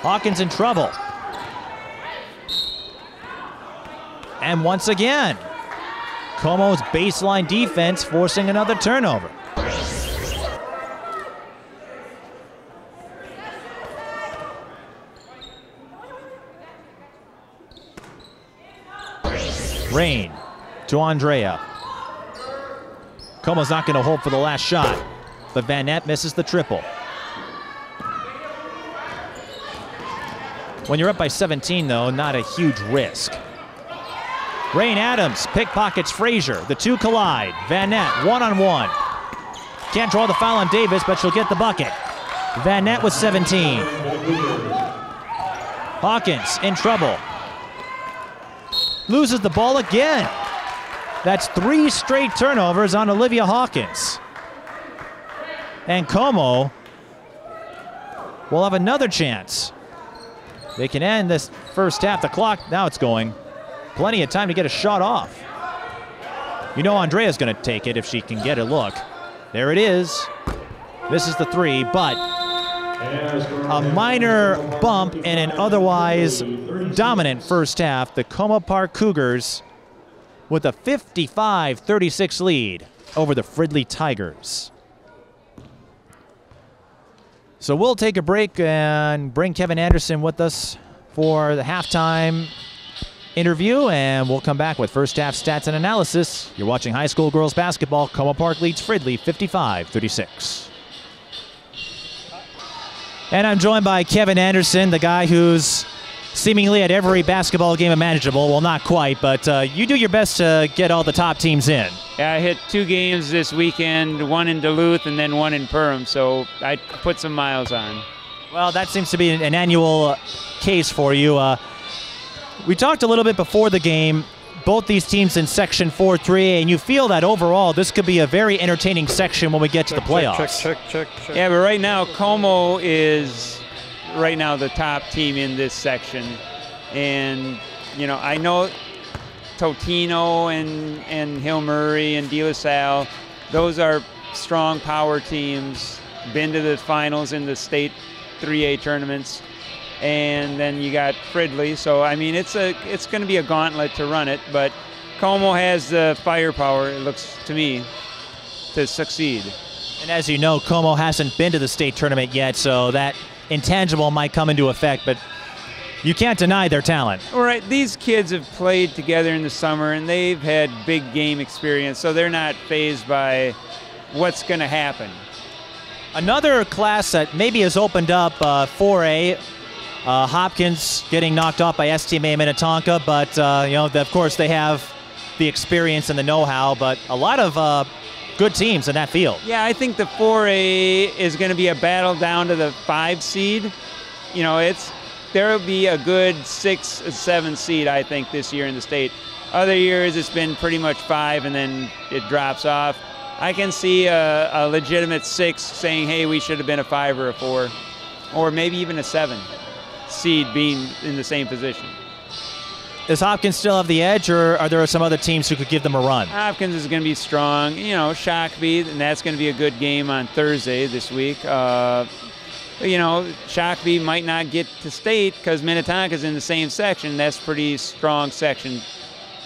Hawkins in trouble. And once again, Como's baseline defense forcing another turnover. Rain to Andrayah. Como's not going to hold for the last shot, but VanNett misses the triple. When you're up by 17, though, not a huge risk. Rain Adams pickpockets Frazier. The two collide. VanNett one on one. Can't draw the foul on Davis, but she'll get the bucket. VanNett with 17. Hawkins in trouble loses the ball again. That's three straight turnovers on Olivia Hawkins. And Como will have another chance. They can end this first half. The clock, now it's going. Plenty of time to get a shot off. You know Andrayah's going to take it if she can get a look. There it is. This is the three, but a minor bump in an otherwise dominant first half. The Como Park Cougars with a 55-36 lead over the Fridley Tigers. So we'll take a break and bring Kevin Anderson with us for the halftime interview, and we'll come back with first half stats and analysis. You're watching high school girls basketball. Como Park leads Fridley 55-36. And I'm joined by Kevin Anderson, the guy who's seemingly at every basketball game imaginable. Well, not quite, but uh, you do your best to get all the top teams in.
Yeah, I hit two games this weekend, one in Duluth and then one in Perham, so I put some miles on.
Well, that seems to be an annual case for you. Uh, we talked a little bit before the game both these teams in Section 4-3A, and you feel that overall this could be a very entertaining section when we get to the playoffs.
Check, check, check, check. Yeah, but right now Como is right now the top team in this section, and you know I know Totino and and Hill Murray and De La Salle, those are strong power teams. Been to the finals in the state 3A tournaments and then you got Fridley. So I mean, it's a it's going to be a gauntlet to run it, but Como has the firepower. It looks to me to succeed.
And as you know, Como hasn't been to the state tournament yet, so that intangible might come into effect, but you can't deny their talent.
All right, these kids have played together in the summer and they've had big game experience, so they're not phased by what's going to happen.
Another class that maybe has opened up uh, 4A. Uh, Hopkins getting knocked off by STMA Minnetonka, but uh, you know, of course, they have the experience and the know-how. But a lot of uh, good teams in that field.
Yeah, I think the 4A is going to be a battle down to the five seed. You know, it's there will be a good six, seven seed, I think, this year in the state. Other years, it's been pretty much five, and then it drops off. I can see a, a legitimate six saying, "Hey, we should have been a five or a four, or maybe even a seven seed being in the same position."
Does Hopkins still have the edge, or are there some other teams who could give them a run?
Hopkins is going to be strong. You know, Shakopee, and that's going to be a good game on Thursday this week. Uh, you know, Shakopee might not get to state because Minnetonka's in the same section. That's pretty strong section.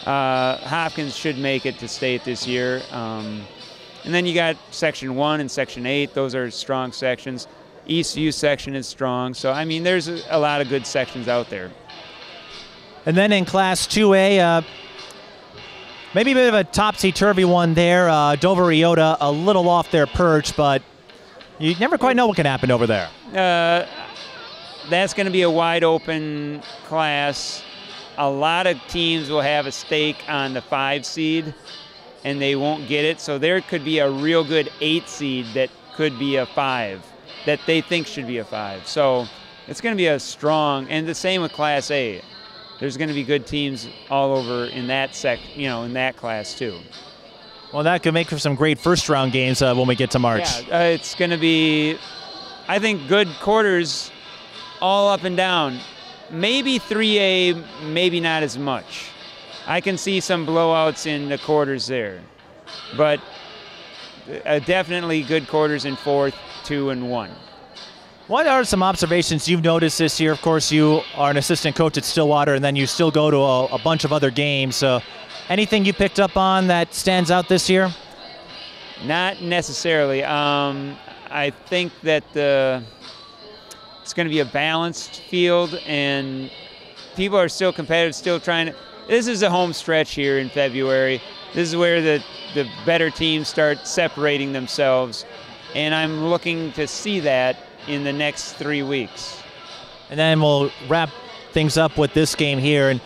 Uh, Hopkins should make it to state this year. Um, and then you got Section 1 and Section 8. Those are strong sections. East U section is strong. So, I mean, there's a lot of good sections out there.
And then in Class 2A, uh, maybe a bit of a topsy-turvy one there. Uh, Dover Eyota a little off their perch, but you never quite know what can happen over there.
Uh, that's going to be a wide open class. A lot of teams will have a stake on the five seed, and they won't get it. So there could be a real good eight seed that could be a five, that they think should be a five. So it's going to be a strong, and the same with Class A. There's going to be good teams all over in that sec, you know, in that class too.
Well, that could make for some great first round games uh, when we get to March.
Yeah, uh, it's going to be, I think, good quarters all up and down. Maybe 3A, maybe not as much. I can see some blowouts in the quarters there, but uh, definitely good quarters in fourth, two, and one.
What are some observations you've noticed this year? Of course, you are an assistant coach at Stillwater, and then you still go to a, a bunch of other games. So, anything you picked up on that stands out this year?
Not necessarily. Um, I think that the, it's going to be a balanced field, and people are still competitive, still trying to. This is a home stretch here in February. This is where the, the better teams start separating themselves, and I'm looking to see that in the next three weeks.
And then we'll wrap things up with this game here. And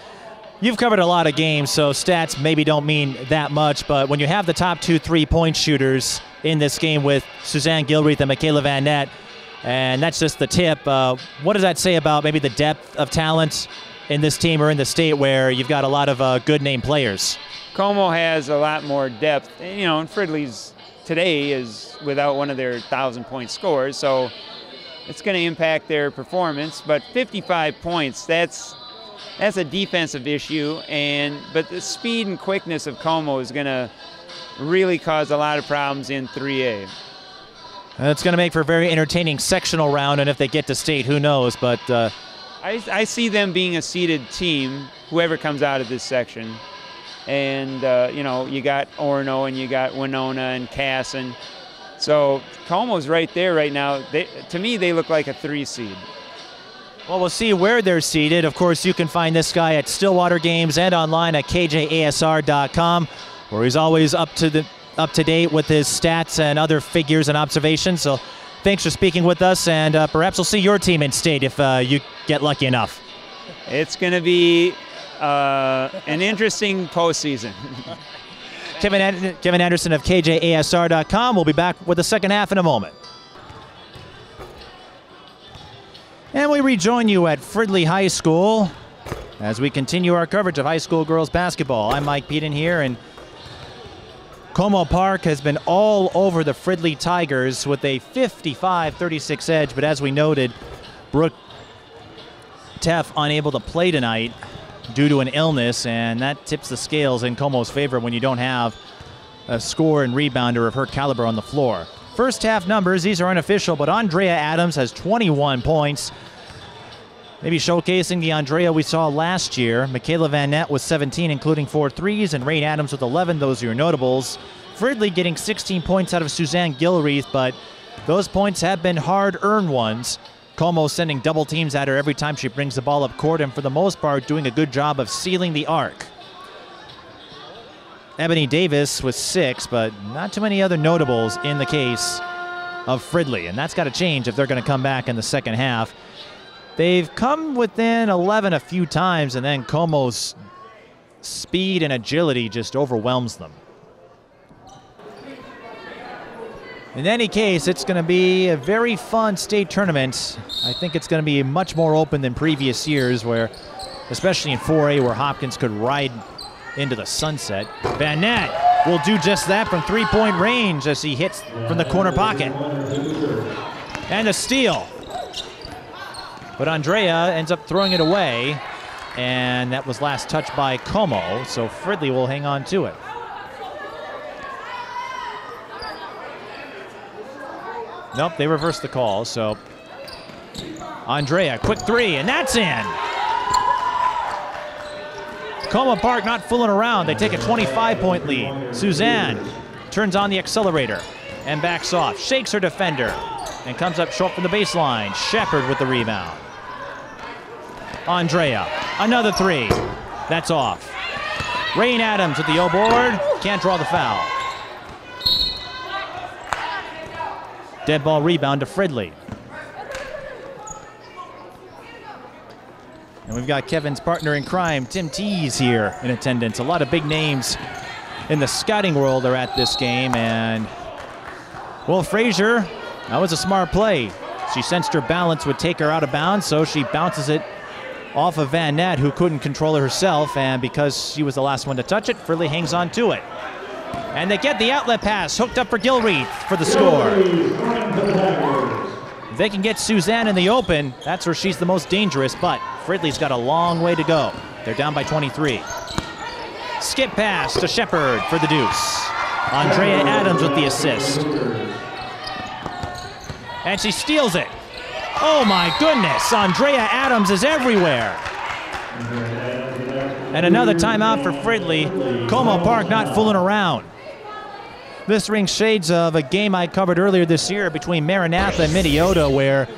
you've covered a lot of games, so stats maybe don't mean that much. But when you have the top two three point shooters in this game with Suzanne Gilreath and Makayla VanNett, and that's just the tip, uh, what does that say about maybe the depth of talent in this team or in the state where you've got a lot of uh, good name players?
Como has a lot more depth. You know, and Fridley's today is without one of their thousand point scores, so it's going to impact their performance. But 55 points, that's that's a defensive issue, and but the speed and quickness of Como is going to really cause a lot of problems in 3A.
It's going to make for a very entertaining sectional round, and if they get to state, who knows? But uh,
I, I, see them being a seeded team, whoever comes out of this section. And uh, you know, you got Orono and you got Winona and Cass and so Como's right there right now. They, to me, they look like a three seed.
Well, we'll see where they're seated. Of course, you can find this guy at Stillwater Games and online at kjasr.com, where he's always up to the up to date with his stats and other figures and observations. So, thanks for speaking with us, and uh, perhaps we'll see your team in state if uh, you get lucky enough.
It's going to be uh, an interesting postseason.
Kevin, Kevin Anderson of KJASR.com. We'll be back with the second half in a moment. And we rejoin you at Fridley High School as we continue our coverage of high school girls basketball. I'm Mike Peden here, and Como Park has been all over the Fridley Tigers with a 55-36 edge, but as we noted, Brooke Teff unable to play tonight due to an illness, and that tips the scales in Como's favor when you don't have a score and rebounder of her caliber on the floor. First half numbers, these are unofficial, but Andrayah Adams has 21 points. Maybe showcasing the Andrayah we saw last year. Makayla VanNett with 17, including four threes, and Rain Adams with 11. Those are your notables. Fridley getting 16 points out of Suzanne Gilreath, but those points have been hard earned ones. Como sending double teams at her every time she brings the ball up court, and for the most part, doing a good job of sealing the arc. Ebony Davis with six, but not too many other notables in the case of Fridley, and that's got to change if they're going to come back in the second half. They've come within 11 a few times, and then Como's speed and agility just overwhelms them. In any case, it's going to be a very fun state tournament. I think it's going to be much more open than previous years, where, especially in 4A, where Hopkins could ride into the sunset. VanNett will do just that from three-point range as he hits from the corner pocket. And a steal. But Andrayah ends up throwing it away, and that was last touched by Como, so Fridley will hang on to it. Nope, they reversed the call, so Andrayah, quick three, and that's in. Como Park not fooling around. They take a 25-point lead. Suzanne turns on the accelerator and backs off, shakes her defender, and comes up short from the baseline. Shepard with the rebound. Andrayah, another three. That's off. Rain Adams with the O board, can't draw the foul. Dead ball rebound to Fridley. And we've got Kevin's partner in crime, Tim Tees, here in attendance. A lot of big names in the scouting world are at this game. And, well, Frazier, that was a smart play. She sensed her balance would take her out of bounds, so she bounces it off of VanNett, who couldn't control it herself. And because she was the last one to touch it, Fridley hangs on to it. And they get the outlet pass hooked up for Gilreath for the score. If they can get Suzanne in the open, that's where she's the most dangerous, but Fridley's got a long way to go. They're down by 23. Skip pass to Shepard for the deuce. Andrayah Adams with the assist. And she steals it. Oh my goodness, Andrayah Adams is everywhere. And another timeout for Fridley. Como Park not fooling around. This rings shades of a game I covered earlier this year between Maranatha and Minneota, where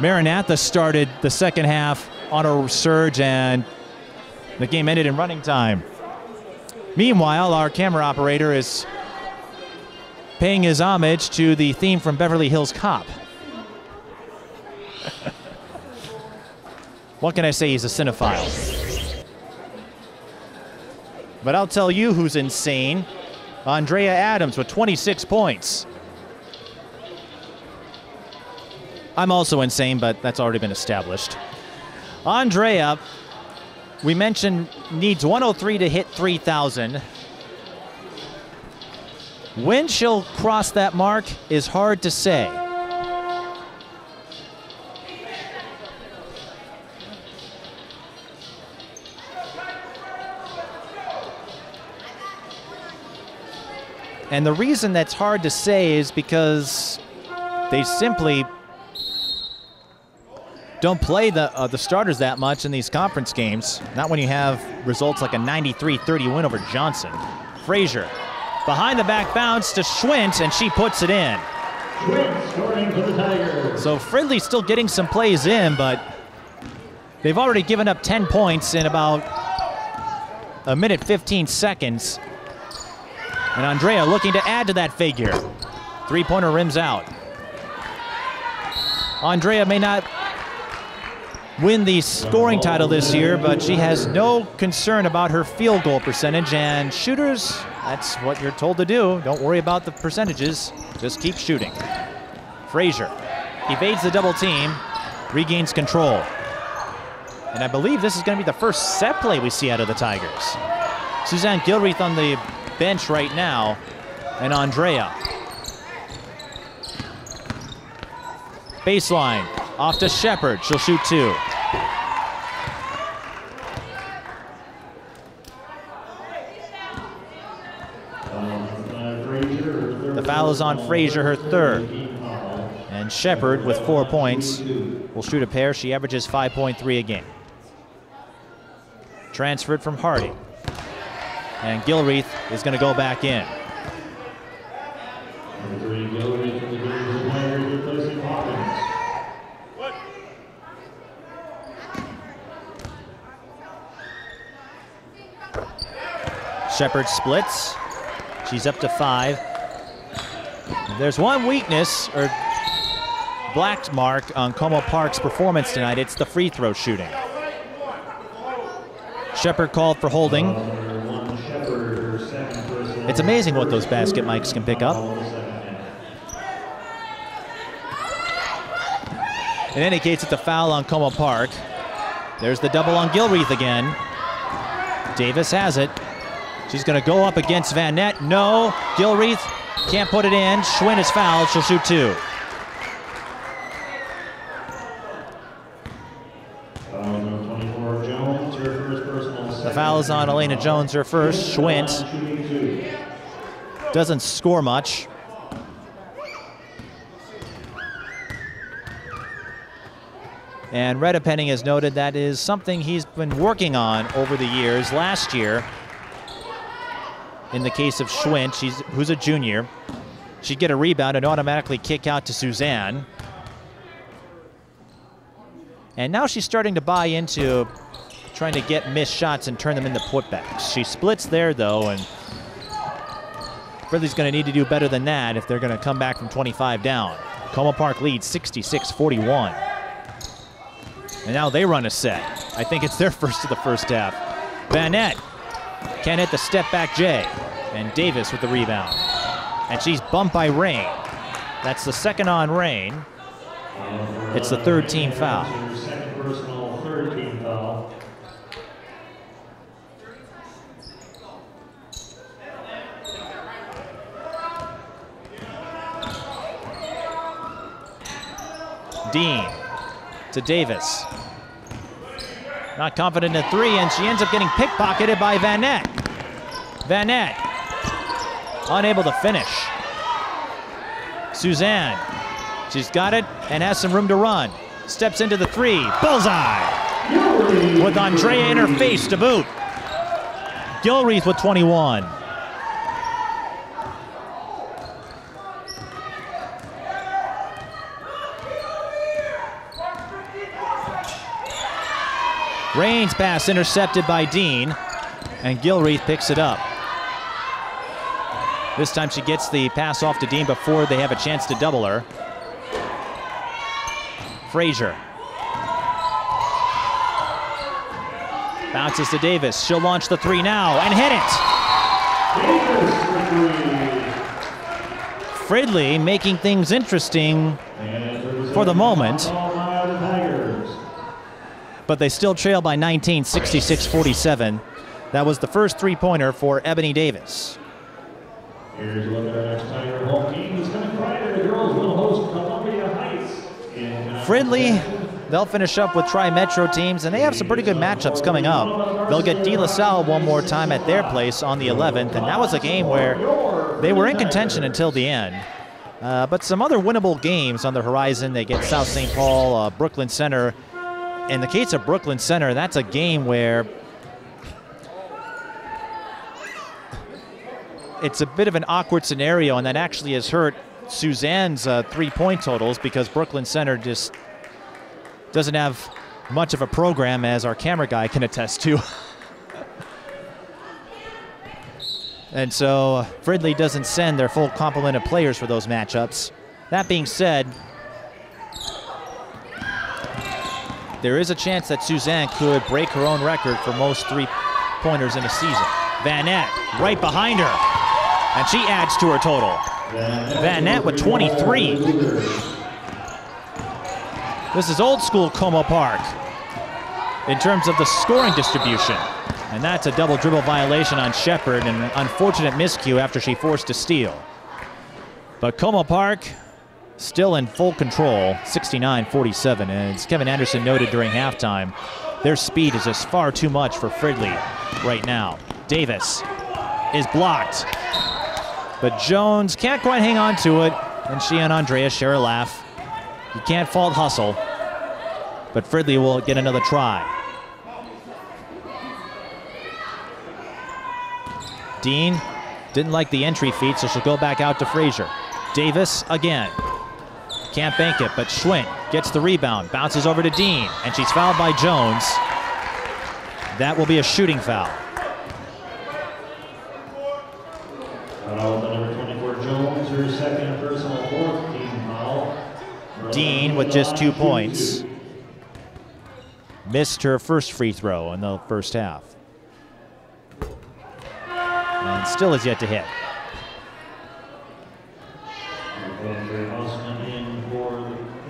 Maranatha started the second half on a surge and the game ended in running time. Meanwhile, our camera operator is paying his homage to the theme from Beverly Hills Cop. what can I say? He's a cinephile. But I'll tell you who's insane. Andrayah Adams with 26 points. I'm also insane, but that's already been established. Andrayah, we mentioned, needs 103 to hit 3,000. When she'll cross that mark is hard to say. And the reason that's hard to say is because they simply don't play the uh, the starters that much in these conference games. Not when you have results like a 93-30 win over Johnson. Frazier behind the back bounce to Schwint, and she puts it in. Schwint starting for the Tigers. So Fridley's still getting some plays in, but they've already given up 10 points in about a minute 15 seconds. And Andrayah looking to add to that figure. Three-pointer rims out. Andrayah may not win the scoring title this year, but she has no concern about her field goal percentage. And shooters, that's what you're told to do. Don't worry about the percentages. Just keep shooting. Frazier evades the double team, regains control. And I believe this is going to be the first set play we see out of the Tigers. Suzanne Gilreath on the bench right now, and Andrayah. Baseline, off to Shepard. She'll shoot two. The foul is on Frazier, her third. And Shepard, with four points, will shoot a pair. She averages 5.3 a game. Transferred from Harding. And Gilreath is going to go back in. Shepard splits. She's up to five. There's one weakness or black mark on Como Park's performance tonight. It's the free throw shooting. Shepard called for holding.
One Shepard, her second personal.
It's amazing what those basket mics can pick up. In any case, it's a foul on Como Park. There's the double on Gilreath again. Davis has it. She's going to go up against VanNett. No. Gilreath can't put it in. Schwint is fouled. She'll shoot two.
Foul on 24 Jones, her first
on Elena Jones, her first. Schwint doesn't score much. And Redepenning has noted that is something he's been working on over the years. Last year, in the case of Schwint, she's, who's a junior, she'd get a rebound and automatically kick out to Suzanne. And now she's starting to buy into trying to get missed shots and turn them into putbacks. She splits there, though, and Fridley's going to need to do better than that if they're going to come back from 25 down. Como Park leads 66 41. And now they run a set. I think it's their first of the first half. VanNett can't hit the step back J. And Davis with the rebound. And she's bumped by Rain. That's the second on Rain. It's the third team foul.
Her second personal, third team foul.
Dean to Davis. Not confident in three, and she ends up getting pickpocketed by VanNett. VanNett unable to finish. Suzanne, she's got it and has some room to run. Steps into the three, bullseye with Andrayah in her face to boot. Gilreath with 21. Rain's pass intercepted by Dean, and Gilreath picks it up. This time she gets the pass off to Dean before they have a chance to double her. Frazier. Bounces to Davis. She'll launch the three now and hit it. Fridley making things interesting for the moment. But they still trail by 19, 66 47. That was the first three pointer for Ebony Davis.
Here's a look at our next Tiger home game. It's coming Friday. The girls will host Columbia Heights. in
Fridley, they'll finish up with Tri-Metro teams, and they have some pretty good matchups coming up. They'll get De La Salle one more time at their place on the 11th, and that was a game where they were in contention until the end. Uh, but some other winnable games on the horizon. They get South St. Paul, uh, Brooklyn Center. In the case of Brooklyn Center, that's a game where it's a bit of an awkward scenario, and that actually has hurt Suzanne's uh, three-point totals because Brooklyn Center just doesn't have much of a program, as our camera guy can attest to. and so uh, Fridley doesn't send their full complement of players for those matchups. That being said, there is a chance that Suzanne could break her own record for most three-pointers in a season. VanNett right behind her, and she adds to her total. VanNett with 23. This is old school Como Park in terms of the scoring distribution. And that's a double dribble violation on Shepard and an unfortunate miscue after she forced a steal. But Como Park still in full control, 69-47. And as Kevin Anderson noted during halftime, their speed is just far too much for Fridley right now. Davis is blocked. But Jones can't quite hang on to it. And she and Andrayah share a laugh. You can't fault hustle. But Fridley will get another try. Dean didn't like the entry feat, so she'll go back out to Frazier. Davis again. Can't bank it, but Schwint gets the rebound, bounces over to Dean, and she's fouled by Jones. That will be a shooting foul.
Foul to number 24 Jones, her second personal fourth team foul.
Dean with just two points. Missed her first free throw in the first half. And still is yet to hit.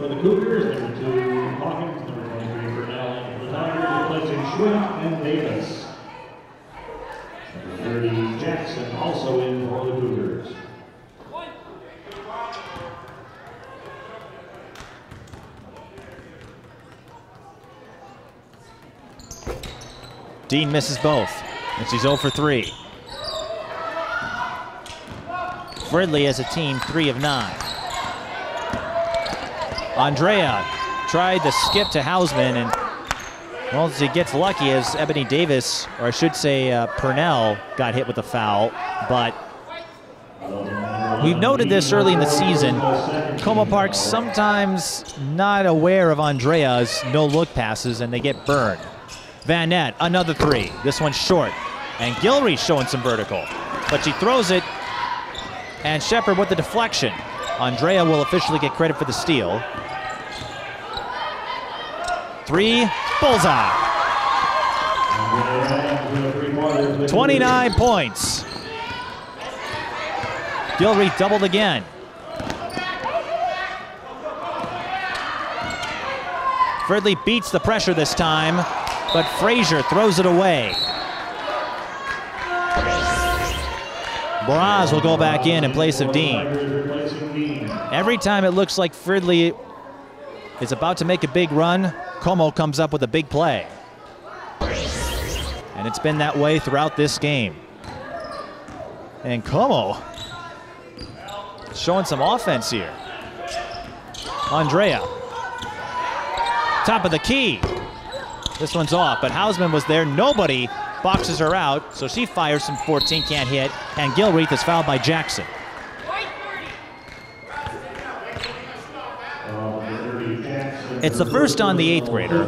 For, the Cougars, number two Hawkins, number 23 Purnell, and for the Tigers, replacing Schwint and Davis. Number 30 Jackson also in for the Cougars.
Dean misses both, and she's 0 for 3. Fridley as a team, 3 of 9. Andrayah tried the skip to Hausman, and well, he gets lucky as Ebony Davis, or I should say uh, Purnell, got hit with a foul. But we've noted this early in the season. Como Park sometimes not aware of Andrayah's no-look passes, and they get burned. VanNett, another three. This one's short. And Gilreath showing some vertical. But she throws it, and Shepard with the deflection. Andrayah will officially get credit for the steal. Three, bullseye. 29 points. Gilreath doubled again. Fridley beats the pressure this time, but Frazier throws it away. Braz will go back in in place of Dean. Every time it looks like Fridley is about to make a big run, Como comes up with a big play. And it's been that way throughout this game. And Como showing some offense here. Andrayah. Top of the key. This one's off, but Hausman was there. Nobody boxes her out, so she fires from 14, can't hit, and Gilreath is fouled by Jackson. It's the first on the eighth grader,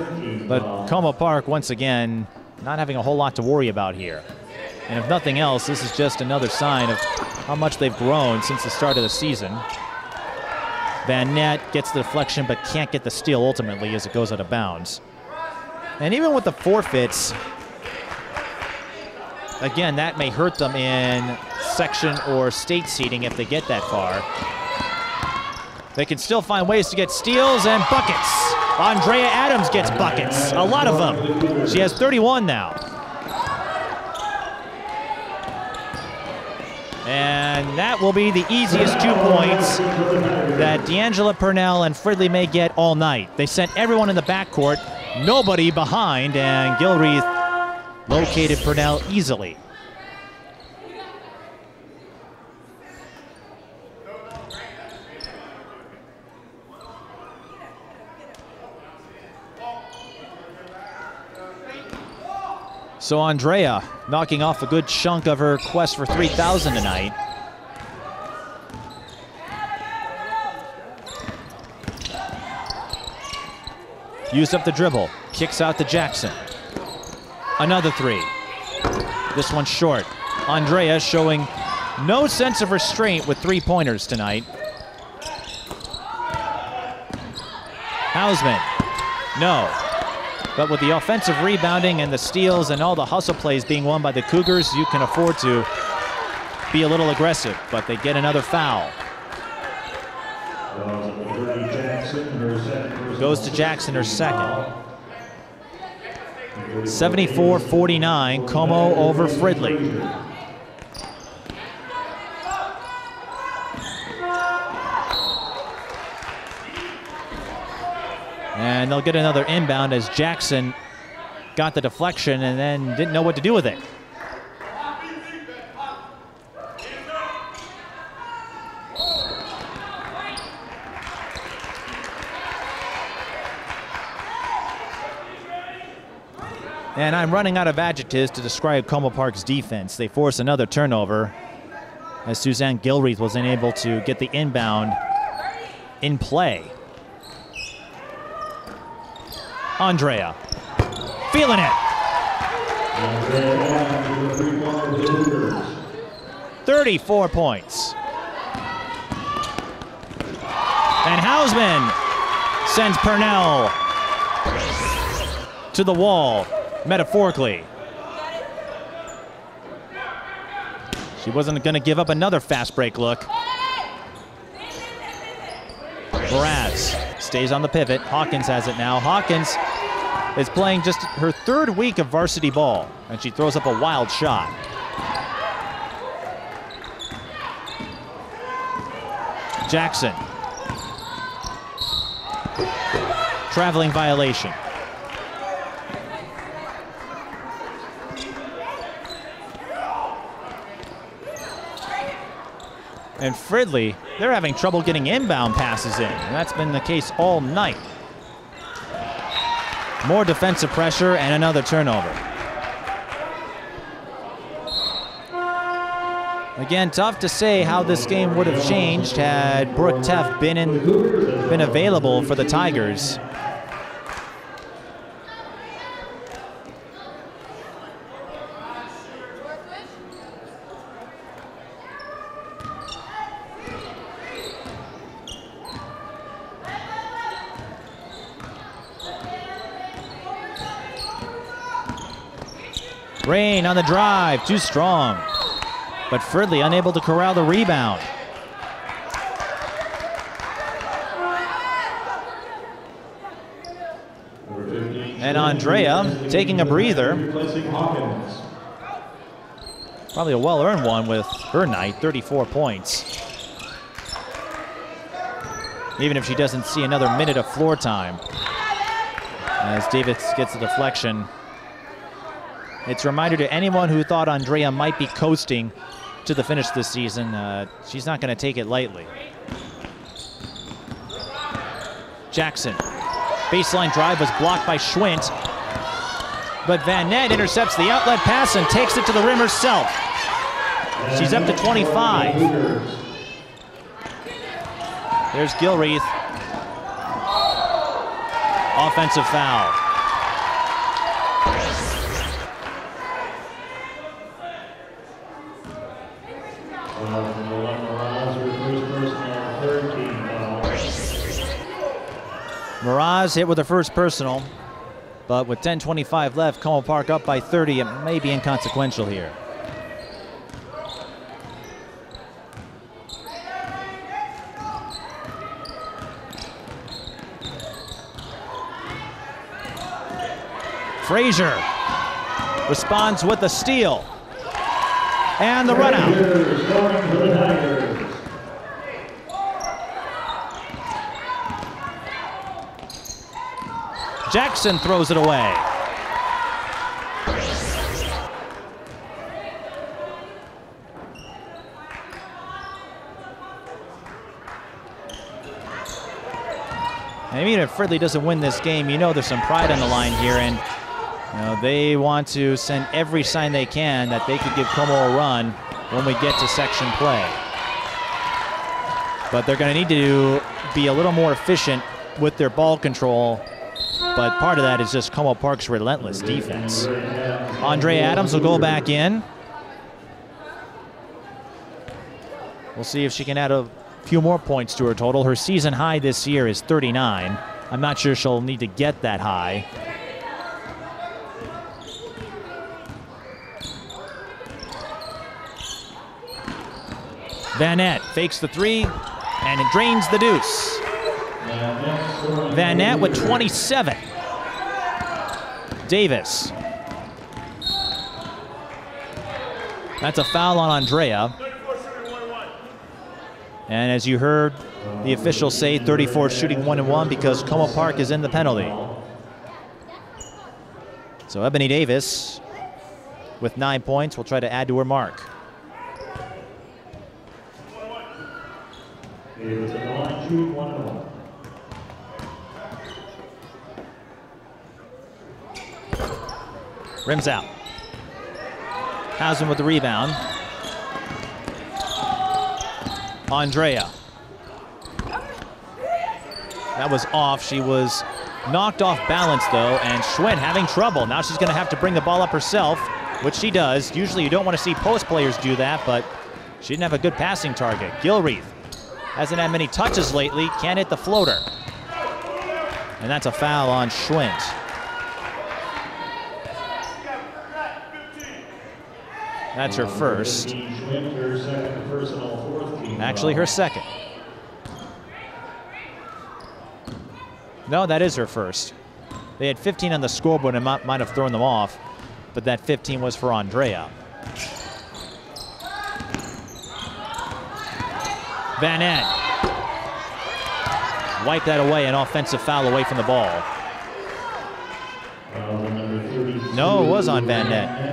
but Como Park, once again, not having a whole lot to worry about here. And if nothing else, this is just another sign of how much they've grown since the start of the season. VanNett gets the deflection but can't get the steal ultimately as it goes out of bounds. And even with the forfeits, again, that may hurt them in section or state seating if they get that far. They can still find ways to get steals and buckets. Andrayah Adams gets buckets, a lot of them. She has 31 now. And that will be the easiest two points that D'Angela Purnell and Fridley may get all night. They sent everyone in the backcourt, nobody behind, and Gilreath located Purnell easily. So Andrayah knocking off a good chunk of her quest for 3,000 tonight. Used up the dribble, kicks out to Jackson. Another three. This one's short. Andrayah showing no sense of restraint with three pointers tonight. Hausman, no. But with the offensive rebounding and the steals and all the hustle plays being won by the Cougars, you can afford to be a little aggressive, but they get another foul. Goes to Jackson, her second. 74-49, Como over Fridley. And they'll get another inbound as Jackson got the deflection and then didn't know what to do with it. And I'm running out of adjectives to describe Como Park's defense. They force another turnover. as Suzanne Gilreath wasn't able to get the inbound in play. Andrayah feeling it.
Andrayah Adams with a three-pointer for the Cougars.
34 points. And Hausman sends Purnell to the wall, metaphorically. She wasn't going to give up another fast break look. Mraz stays on the pivot. Hawkins has it now. Hawkins is playing just her third week of varsity ball, and she throws up a wild shot. Jackson. Traveling violation. And Fridley, they're having trouble getting inbound passes in. And that's been the case all night. More defensive pressure and another turnover. Again, tough to say how this game would have changed had Brooke Teff been in, been available for the Tigers. Rain on the drive, too strong. But Fridley unable to corral the rebound. And Andrayah taking a breather. Probably a well-earned one with her night, 34 points. Even if she doesn't see another minute of floor time. As Davis gets a deflection. It's a reminder to anyone who thought Andrayah might be coasting to the finish this season. Uh, she's not going to take it lightly. Jackson. Baseline drive was blocked by Schwint. But VanNett intercepts the outlet pass and takes it to the rim herself. She's up to 25.
Cougars.
There's Gilreath. Offensive. Foul Miraz hit with her first personal, but with 10.25 left, Como Park up by 30. It may be inconsequential here. Frazier responds with a steal. And the run out.
Tigers scoring for the Tigers.
Jackson throws it away. And even if Fridley doesn't win this game, you know there's some pride on the line here, and you know, they want to send every sign they can that they could give Como a run when we get to section play. But they're going to need to be a little more efficient with their ball control but part of that is just Como Park's relentless defense. Andrayah Adams will go back in. We'll see if she can add a few more points to her total. Her season high this year is 39. I'm not sure she'll need to get that high. VanNett fakes the three, and it drains the deuce.
VanNett scoring
VanNett
for
with 27. Davis. That's a foul on Andrayah. And as you heard the officials say, 34 shooting one and one because Como Park is in the penalty. So Ebony Davis with nine points will try to add to her mark.
Davis at the one and one.
Rims out. Hausman with the rebound. Andrayah. That was off. She was knocked off balance though, and Schwint having trouble. Now she's going to have to bring the ball up herself, which she does. Usually you don't want to see post players do that, but she didn't have a good passing target. Gilreath hasn't had many touches lately, can't hit the floater. And that's a foul on Schwint. That's her first. Actually, her second. No, that is her first. They had 15 on the scoreboard and might, might have thrown them off, but that 15 was for Andrayah. Van Ed. Wipe that away, an offensive foul away from the ball. No, it was on VanNett.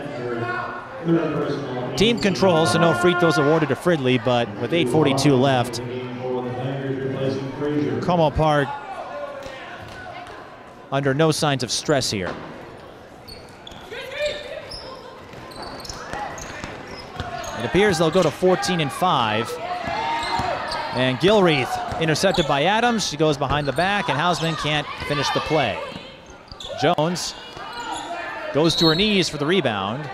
Team control, so no free throws awarded to Fridley, but with 8.42 left, Como Park under no signs of stress here. It appears they'll go to 14 and 5. And Gilreath intercepted by Adams. She goes behind the back, and Hausman can't finish the play. Jones goes to her knees for the rebound.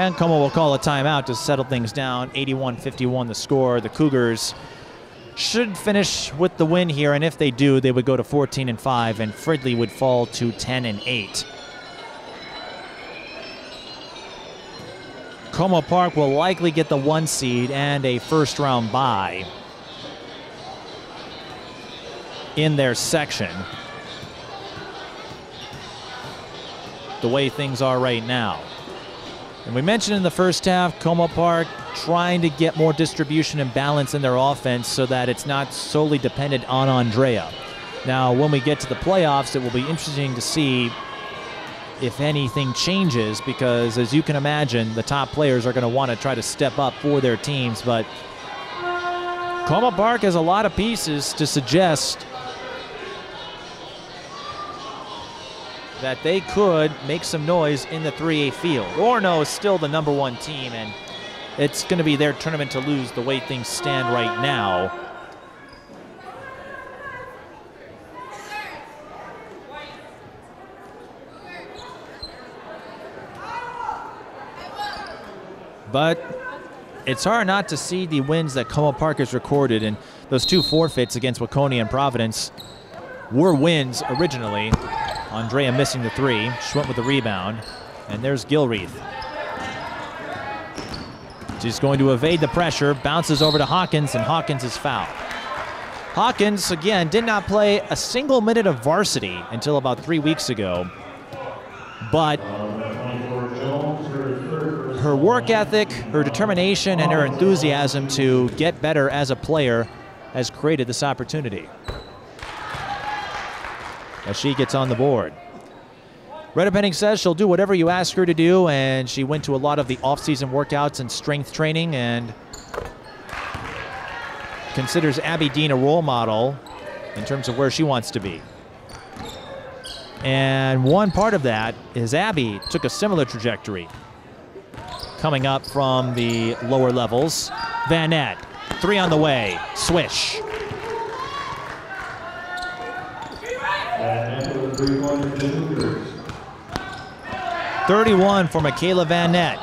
And Como will call a timeout to settle things down. 81-51 the score. The Cougars should finish with the win here, and if they do, they would go to 14 and 5, and Fridley would fall to 10 and 8. Como Park will likely get the one seed and a first round bye in their section. The way things are right now. And we mentioned in the first half, Como Park trying to get more distribution and balance in their offense so that it's not solely dependent on Andrayah. Now, when we get to the playoffs, it will be interesting to see if anything changes because, as you can imagine, the top players are going to want to try to step up for their teams. But Como Park has a lot of pieces to suggest that they could make some noise in the 3A field. Orono is still the number one team, and it's going to be their tournament to lose the way things stand right now. But it's hard not to see the wins that Como Park has recorded, and those two forfeits against Waconia and Providence were wins originally. Andrayah missing the three. Schwint with the rebound. And there's Gilreath. She's going to evade the pressure, bounces over to Hawkins, and Hawkins is fouled. Hawkins, again, did not play a single minute of varsity until about three weeks ago. But her work ethic, her determination, and her enthusiasm to get better as a player has created this opportunity as she gets on the board. Redepenning says she'll do whatever you ask her to do, and she went to a lot of the off-season workouts and strength training and considers Abby Dean a role model in terms of where she wants to be. And one part of that is Abby took a similar trajectory coming up from the lower levels. VanNett, three on the way, swish. 31 for Makayla VanNett.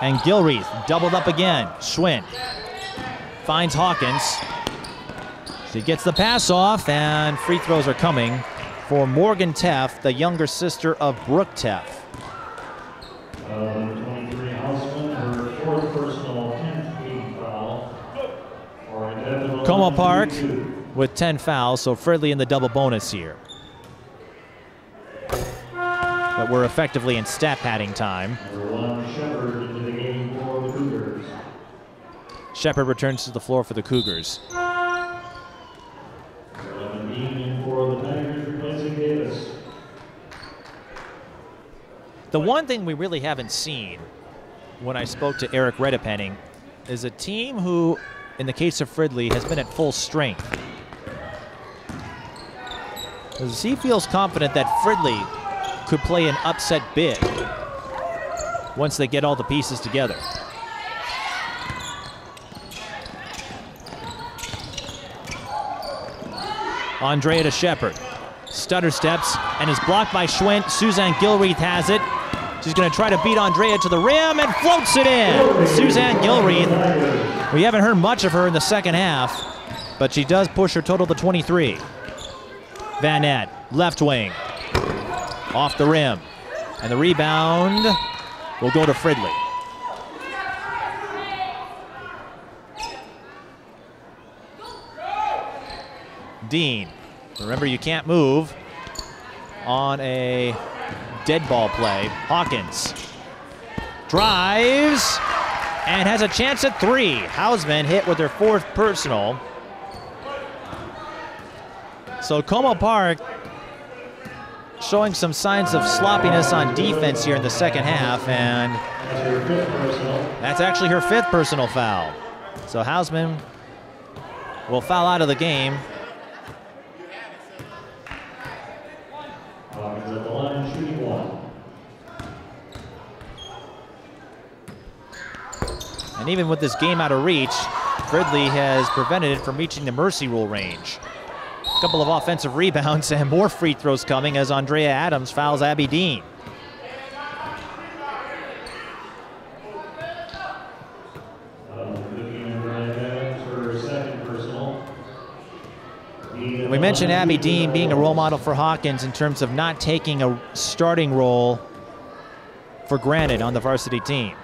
And Gilreath doubled up again. Schwint finds Hawkins. She gets the pass off, and free throws are coming for Morgan Teff, the younger sister of Brooke Teff. Como Park with 10 fouls, so Fridley in the double bonus here. But we're effectively in stat padding time. Shepard returns to the floor for the Cougars. The one thing we really haven't seen when I spoke to Eric Redepenning is a team who, in the case of Fridley, has been at full strength. Because he feels confident that Fridley could play an upset bid. once they get all the pieces together. Andrayah to Shepard. Stutter steps and is blocked by Schwint. Suzanne Gilreath has it. She's going to try to beat Andrayah to the rim and floats it in. Suzanne Gilreath. We haven't heard much of her in the second half, but she does push her total to 23. VanNett, left wing. Off the rim. And the rebound will go to Fridley. Dean. Remember, you can't move on a dead ball play. Hawkins drives and has a chance at three. Hausman hit with her fourth personal. So Como Park showing some signs of sloppiness on defense here in the second half, and that's actually her fifth personal foul. So Hausman will foul out of the game. And even with this game out of reach, Fridley has prevented it from reaching the mercy rule range. A couple of offensive rebounds and more free throws coming as Andrayah Adams fouls Abby Dean. We mentioned Abby Dean being a role model for Hawkins in terms of not taking a starting role for granted on the varsity team.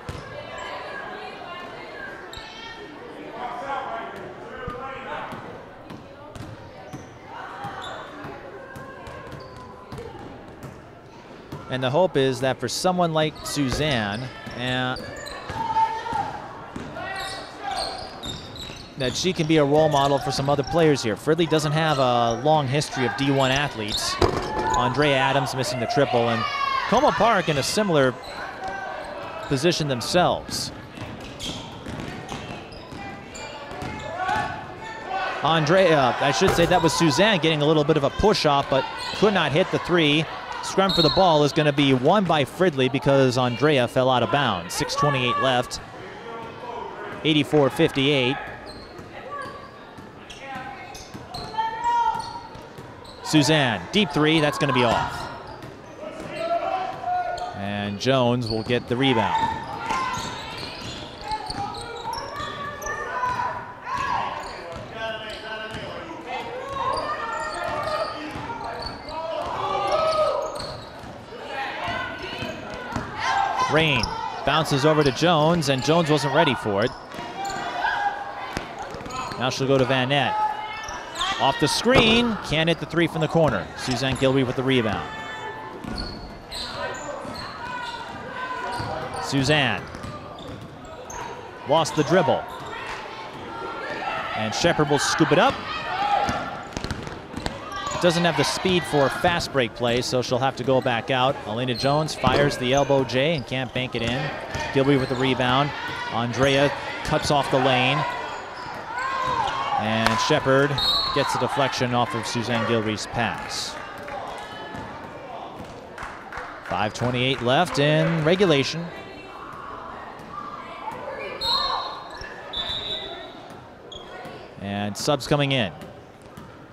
And the hope is that for someone like Suzanne, uh, that she can be a role model for some other players here. Fridley doesn't have a long history of D1 athletes. Andrayah Adams missing the triple, and Como Park in a similar position themselves. Andrayah, I should say that was Suzanne getting a little bit of a push off, but could not hit the three. Scrum for the ball is going to be won by Fridley because Andrayah fell out of bounds. 6.28 left. 84 58. Suzanne, deep three, that's going to be off. And Jones will get the rebound. Rain bounces over to Jones, and Jones wasn't ready for it. Now she'll go to VanNett. Off the screen, can't hit the three from the corner. Suzanne Gilby with the rebound. Suzanne lost the dribble. And Shepard will scoop it up. Doesn't have the speed for fast break play, so she'll have to go back out. Elena Jones fires the elbow J and can't bank it in. Gilby with the rebound. Andrayah cuts off the lane. And Shepard gets a deflection off of Suzanne Gilby's pass. 5.28 left in regulation. And subs coming in.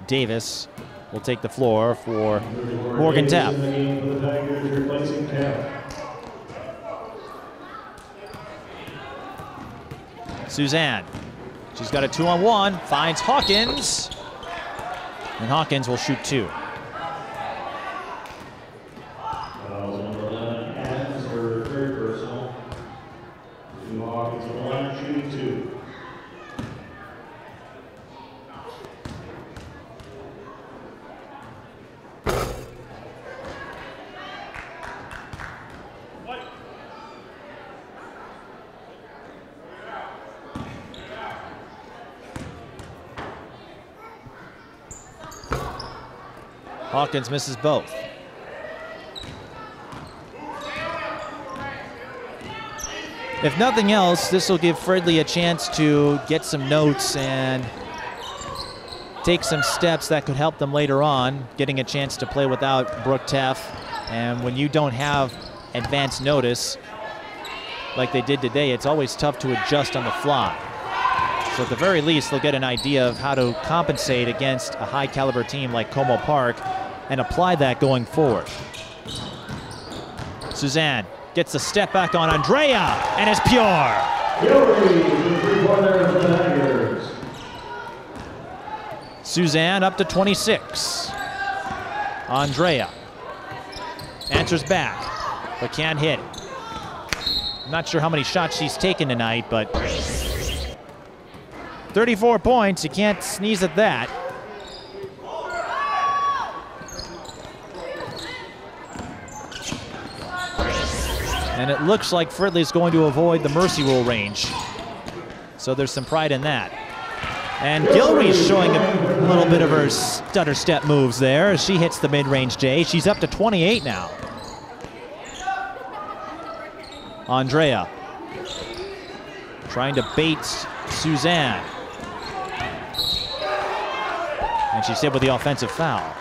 Davis will take the floor for Morgan Teff. Suzanne. She's got a two on one, finds Hawkins. And Hawkins will shoot two.
Fouls number 11, Adams, her third personal. Two Hawkins at the line, shooting two.
Hawkins misses both. If nothing else, this will give Fridley a chance to get some notes and take some steps that could help them later on, getting a chance to play without Brooke Teff. And when you don't have advance notice, like they did today, it's always tough to adjust on the fly. So at the very least, they'll get an idea of how to compensate against a high caliber team like Como Park and apply that going forward. Suzanne gets a step back on Andrayah, and it's pure. Suzanne up to 26. Andrayah answers back, but can't hit. Not sure how many shots she's taken tonight, but 34 points. You can't sneeze at that. And it looks like Fridley's going to avoid the mercy rule range. So there's some pride in that. And Gilreath showing a little bit of her stutter step moves there as she hits the mid-range J. She's up to 28 now. Andrayah trying to bait Suzanne. And she's hit with the offensive foul.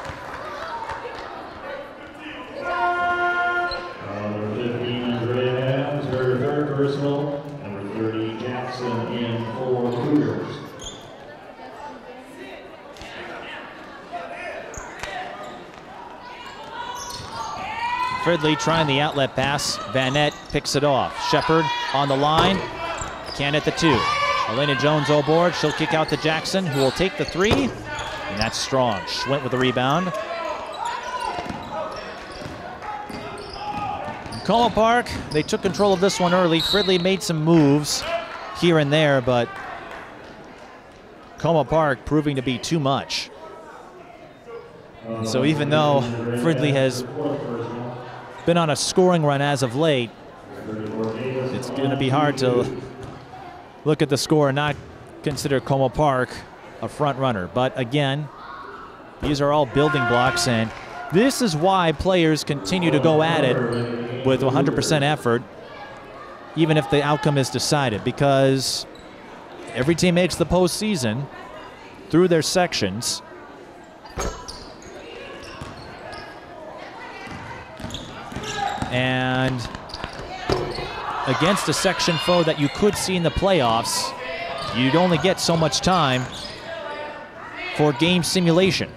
Fridley trying the outlet pass. VanNett picks it off. Shepard on the line. Can't hit the two. Elena Jones aboard. She'll kick out to Jackson, who will take the three. And that's strong. Schwint with the rebound. Como Park, they took control of this one early. Fridley made some moves here and there, but Como Park proving to be too much. So even though Fridley has been on a scoring run as of late, it's going to be hard to look at the score and not consider Como Park a front runner. But again, these are all building blocks, and this is why players continue to go at it with 100% effort, even if the outcome is decided, because every team makes the postseason through their sections. And against a section foe that you could see in the playoffs, you'd only get so much time for game simulation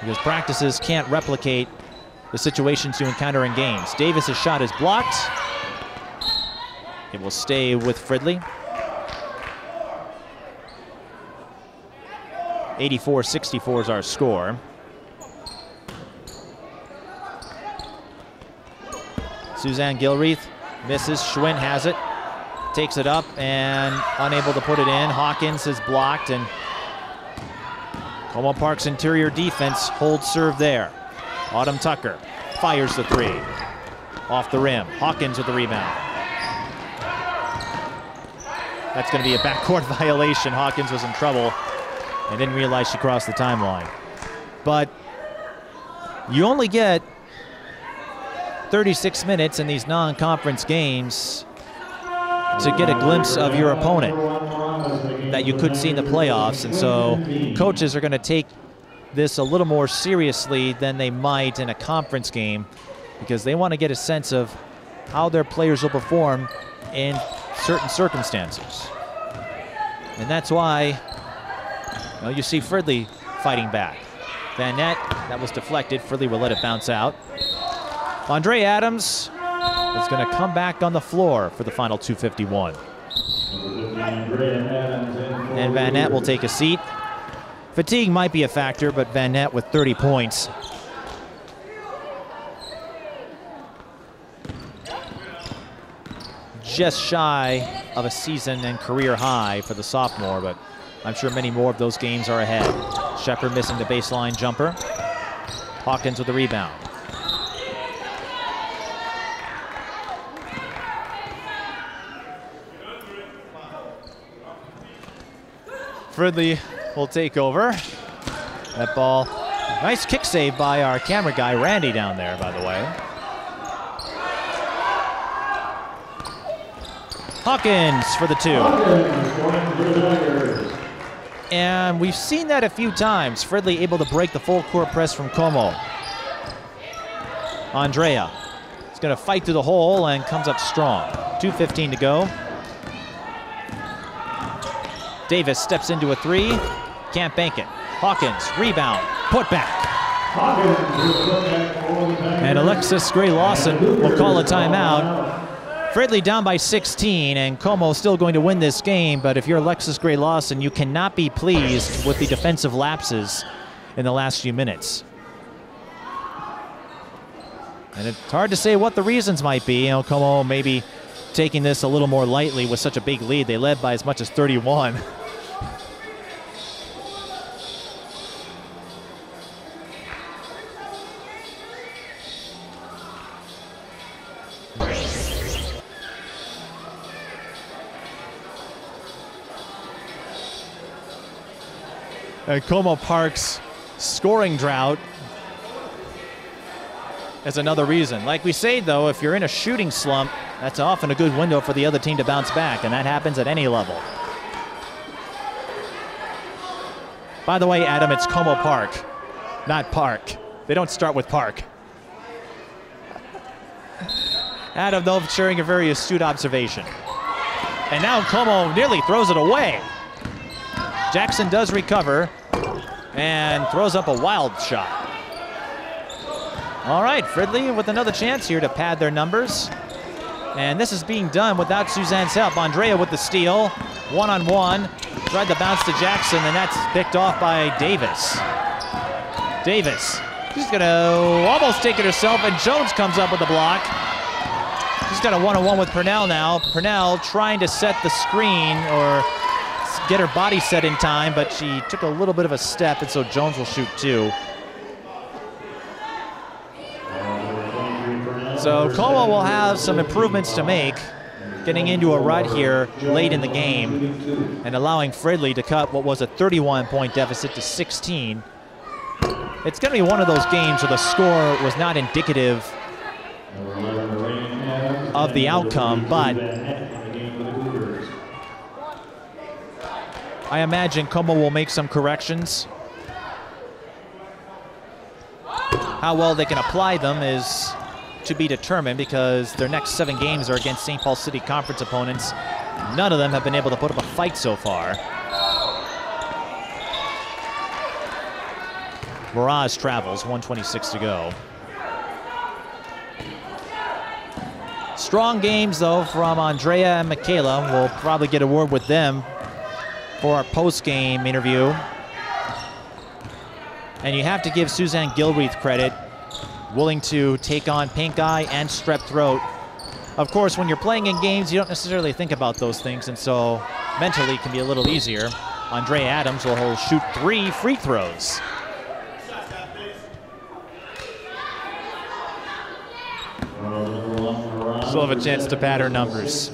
because practices can't replicate the situations you encounter in games. Davis's shot is blocked. It will stay with Fridley. 84-64 is our score. Suzanne Gilreath misses. Schwint has it. Takes it up and unable to put it in. Hawkins is blocked and Como Park's interior defense holds serve there. Autumn Tucker fires the three. Off the rim. Hawkins with the rebound. That's going to be a backcourt violation. Hawkins was in trouble and didn't realize she crossed the timeline. But you only get 36 minutes in these non-conference games to get a glimpse of your opponent that you could see in the playoffs. And so coaches are going to take this a little more seriously than they might in a conference game because they want to get a sense of how their players will perform in certain circumstances. And that's why you, know, you see Fridley fighting back. VanNett, that was deflected. Fridley will let it bounce out. Andrayah Adams is going to come back on the floor for the final 251. And VanNett will take a seat. Fatigue might be a factor, but VanNett with 30 points. Just shy of a season and career high for the sophomore, but I'm sure many more of those games are ahead. Shepard missing the baseline jumper. Hawkins with the rebound. Fridley will take over. That ball, nice kick save by our camera guy, Randy, down there, by the way. Hawkins for the two. And we've seen that a few times. Fridley able to break the full court press from Como. Andrayah is going to fight through the hole and comes up strong. 2.15 to go. Davis steps into a three. Can't bank it. Hawkins, rebound, put back. And Alexis Gray Lawson will call a timeout. Fridley down by 16, and Como still going to win this game. But if you're Alexis Gray Lawson, you cannot be pleased with the defensive lapses in the last few minutes. And it's hard to say what the reasons might be. You know, Como maybe taking this a little more lightly with such a big lead. They led by as much as 31. And Como Park's scoring drought is another reason. Like we say, though, if you're in a shooting slump, that's often a good window for the other team to bounce back, and that happens at any level. By the way, Adam, it's Como Park, not Park. They don't start with Park. Adam, though, sharing a very astute observation. And now Como nearly throws it away. Jackson does recover and throws up a wild shot. All right, Fridley with another chance here to pad their numbers. And this is being done without Suzanne's help. Andrayah with the steal, one on one. Tried to bounce to Jackson, and that's picked off by Davis. Davis, she's gonna almost take it herself, and Jones comes up with the block. She's got a one on one with Purnell now. Purnell trying to set the screen or get her body set in time, but she took a little bit of a step, and so Jones will shoot two. So Como will have some improvements to make, getting into a rut here late in the game and allowing Fridley to cut what was a 31-point deficit to 16. It's going to be one of those games where the score was not indicative of the outcome, but I imagine Como will make some corrections. How well they can apply them is to be determined because their next seven games are against St. Paul City Conference opponents. None of them have been able to put up a fight so far. Mirage travels, 126 to go. Strong games, though, from Andrayah and Makayla. We'll probably get a word with them for our post-game interview. And you have to give Suzanne Gilreath credit, willing to take on pink eye and strep throat. Of course, when you're playing in games, you don't necessarily think about those things, and so mentally can be a little easier. Andrayah Adams will shoot three free throws. Still have a chance to pad her numbers.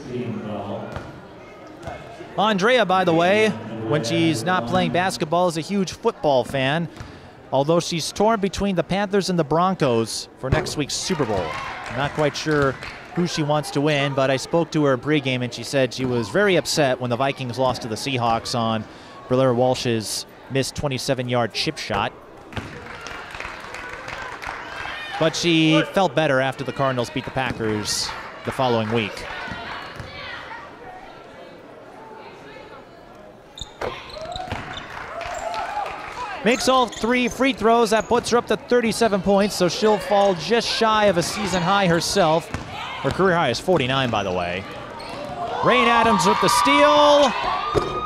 Andrayah, by the way, when she's not playing basketball, is a huge football fan, although she's torn between the Panthers and the Broncos for next week's Super Bowl. Not quite sure who she wants to win, but I spoke to her pregame and she said she was very upset when the Vikings lost to the Seahawks on Blair Walsh's missed 27-yard chip shot. But she felt better after the Cardinals beat the Packers the following week. Makes all three free throws. That puts her up to 37 points, so she'll fall just shy of a season high herself. Her career high is 49, by the way. Rain Adams with the steal.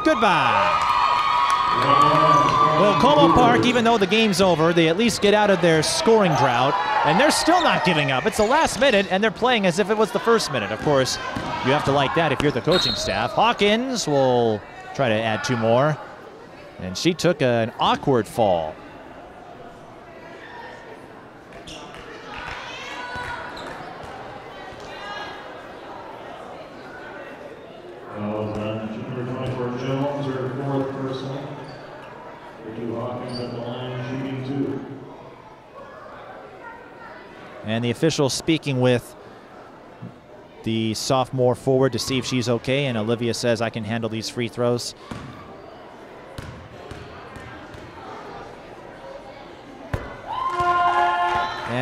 Goodbye. Well, Como Park, even though the game's over, they at least get out of their scoring drought, and they're still not giving up. It's the last minute, and they're playing as if it was the first minute. Of course, you have to like that if you're the coaching staff. Hawkins will try to add two more. And she took an awkward fall. And the official speaking with the sophomore forward to see if she's okay, and Olivia says, I can handle these free throws.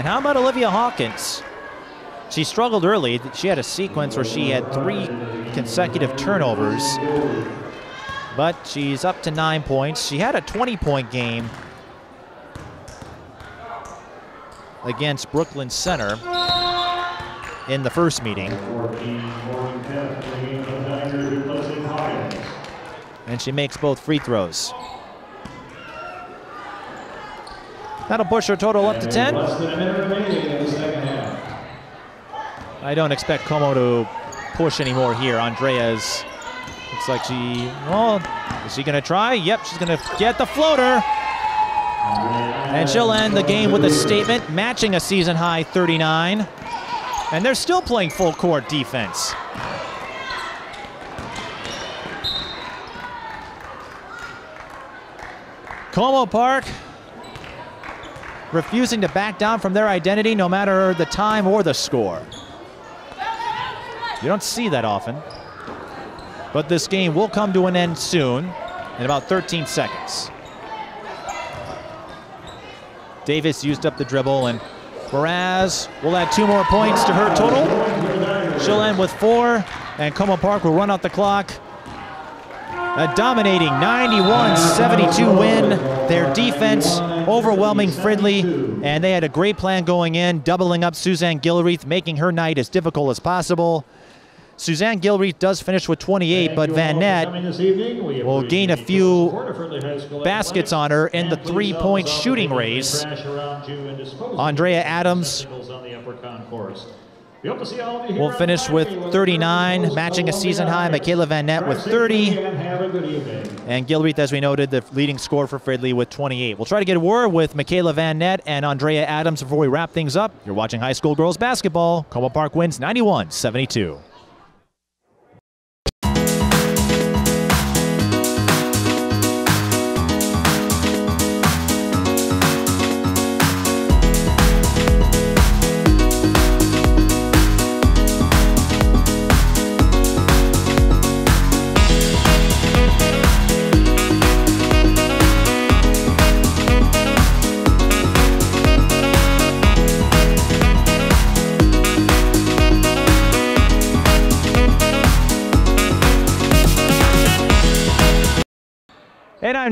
And how about Olivia Hawkins? She struggled early. She had a sequence where she had three consecutive turnovers, but she's up to nine points. She had a 20 point game against Brooklyn Center in the first meeting.
14, Morgan Kemp, bringing the Tigers, replacing Hawkins.
and she makes both free throws. That'll push her total up to 10.
Less than a minute remaining in the second half.
I don't expect Como to push anymore here. Andrayah's looks like she, well, is she going to try? Yep, she's going to get the floater. And she'll end the game with a statement matching a season high 39. And they're still playing full court defense. Como Park refusing to back down from their identity no matter the time or the score. You don't see that often. But this game will come to an end soon in about 13 seconds. Davis used up the dribble, and Baraz will add two more points to her total. She'll end with four, and Como Park will run out the clock. A dominating 91-72 win. Their defense overwhelming Fridley, and they had a great plan going in, doubling up Suzanne Gilreath, making her night as difficult as possible. Suzanne Gilreath does finish with 28, but VanNett will gain a few baskets on her in the three-point shooting race. Andrayah Adams will finish with 39, matching a season high. Makayla VanNett with 30. And Gilreath, as we noted, the leading scorer for Fridley with 28. We'll try to get a word with Makayla VanNett and Andrayah Adams before we wrap things up. You're watching high school girls basketball. Como Park wins 91 72.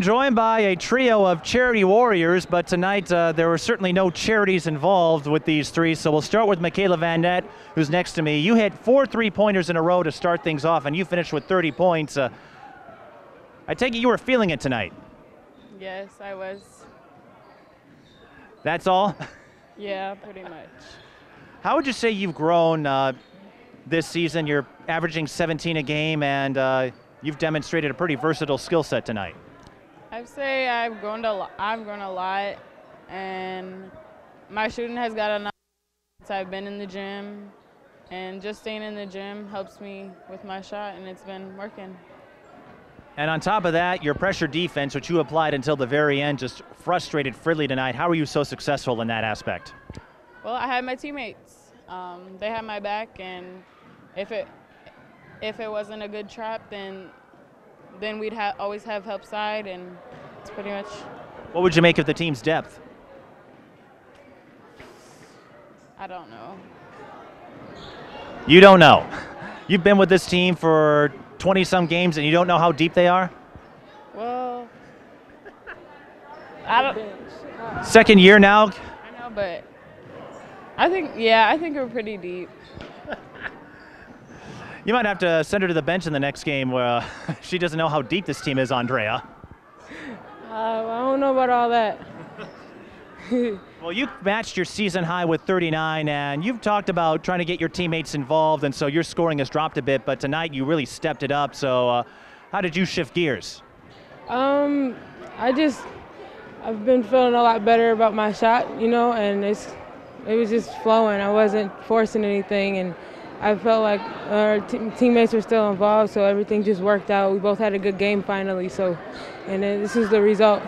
Joined by a trio of charity warriors, but tonight uh, there were certainly no charities involved with these three. So we'll start with Makayla VanNett, who's next to me. You hit four three pointers in a row to start things off, and you finished with 30 points. Uh, I take it you were feeling it tonight.
Yes, I was.
That's all?
Yeah, pretty much.
How would you say you've grown uh, this season? You're averaging 17 a game, and uh, you've demonstrated a pretty versatile skill set tonight.
I'd say I've grown a lot. I've grown a lot, and my shooting has gotten I've been in the gym, and just staying in the gym helps me with my shot, and it's been working.
And on top of that, your pressure defense, which you applied until the very end, just frustrated Fridley tonight. How were you so successful in that aspect?
Well, I had my teammates. Um, they had my back, and if it if it wasn't a good trap, then then we'd ha- always have help side, and it's pretty much.
What would you make of the team's depth?
I don't know.
You don't know. You've been with this team for 20 some games and you don't know how deep they are?
Well, I don't.
Second year now?
I know, but I think yeah, I think we're pretty deep.
You might have to send her to the bench in the next game where uh, she doesn't know how deep this team is, Andrayah.
Uh, I don't know about all that.
Well, you matched your season high with 39, and you've talked about trying to get your teammates involved, and so your scoring has dropped a bit, but tonight you really stepped it up. So, uh, how did you shift gears?
Um, I just I've been feeling a lot better about my shot, you know, and it's it was just flowing. I wasn't forcing anything, and I felt like our teammates were still involved, so everything just worked out. We both had a good game finally, so and then this is the result.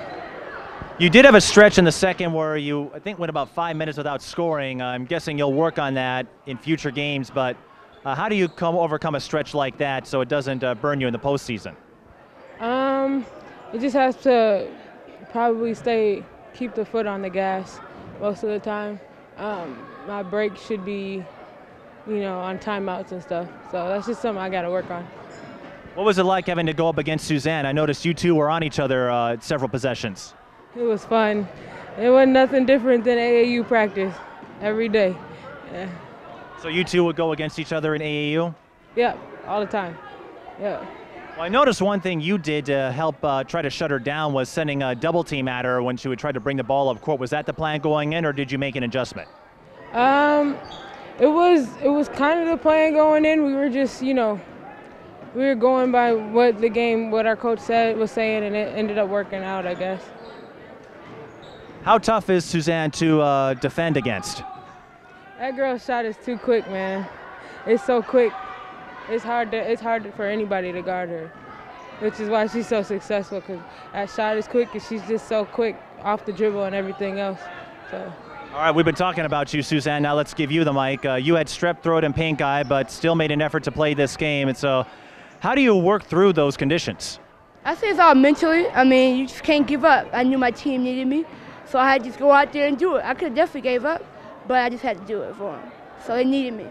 You did have a stretch in the second where you, I think, went about five minutes without scoring. I'm guessing you'll work on that in future games, but uh, how do you come overcome a stretch like that so it doesn't uh, burn you in the postseason?
Um, it just has to probably stay, keep the foot on the gas most of the time. Um, my break should be you know, on timeouts and stuff. So that's just something I got to work on.
What was it like having to go up against Suzanne? I noticed you two were on each other uh, several possessions.
It was fun. It wasn't nothing different than AAU practice every day. Yeah.
So you two would go against each other in AAU?
Yeah, all the time. Yeah.
Well, I noticed one thing you did to help uh, try to shut her down was sending a double team at her when she would try to bring the ball up court. Was that the plan going in, or did you make an adjustment?
Um, it was it was kind of the plan going in. We were just you know, we were going by what the game, what our coach said was saying, and it ended up working out, I guess.
How tough is Suzanne to uh, defend against?
That girl's shot is too quick, man. It's so quick. It's hard to it's hard for anybody to guard her, which is why she's so successful. Cause that shot is quick, and she's just so quick off the dribble and everything else. So.
All right, we've been talking about you, Suzanne. Now let's give you the mic. Uh, you had strep throat and pink eye, but still made an effort to play this game. And so, how do you work through those conditions?
I say it's all mentally. I mean, you just can't give up. I knew my team needed me, so I had to just go out there and do it. I could have definitely gave up, but I just had to do it for them. So they needed me.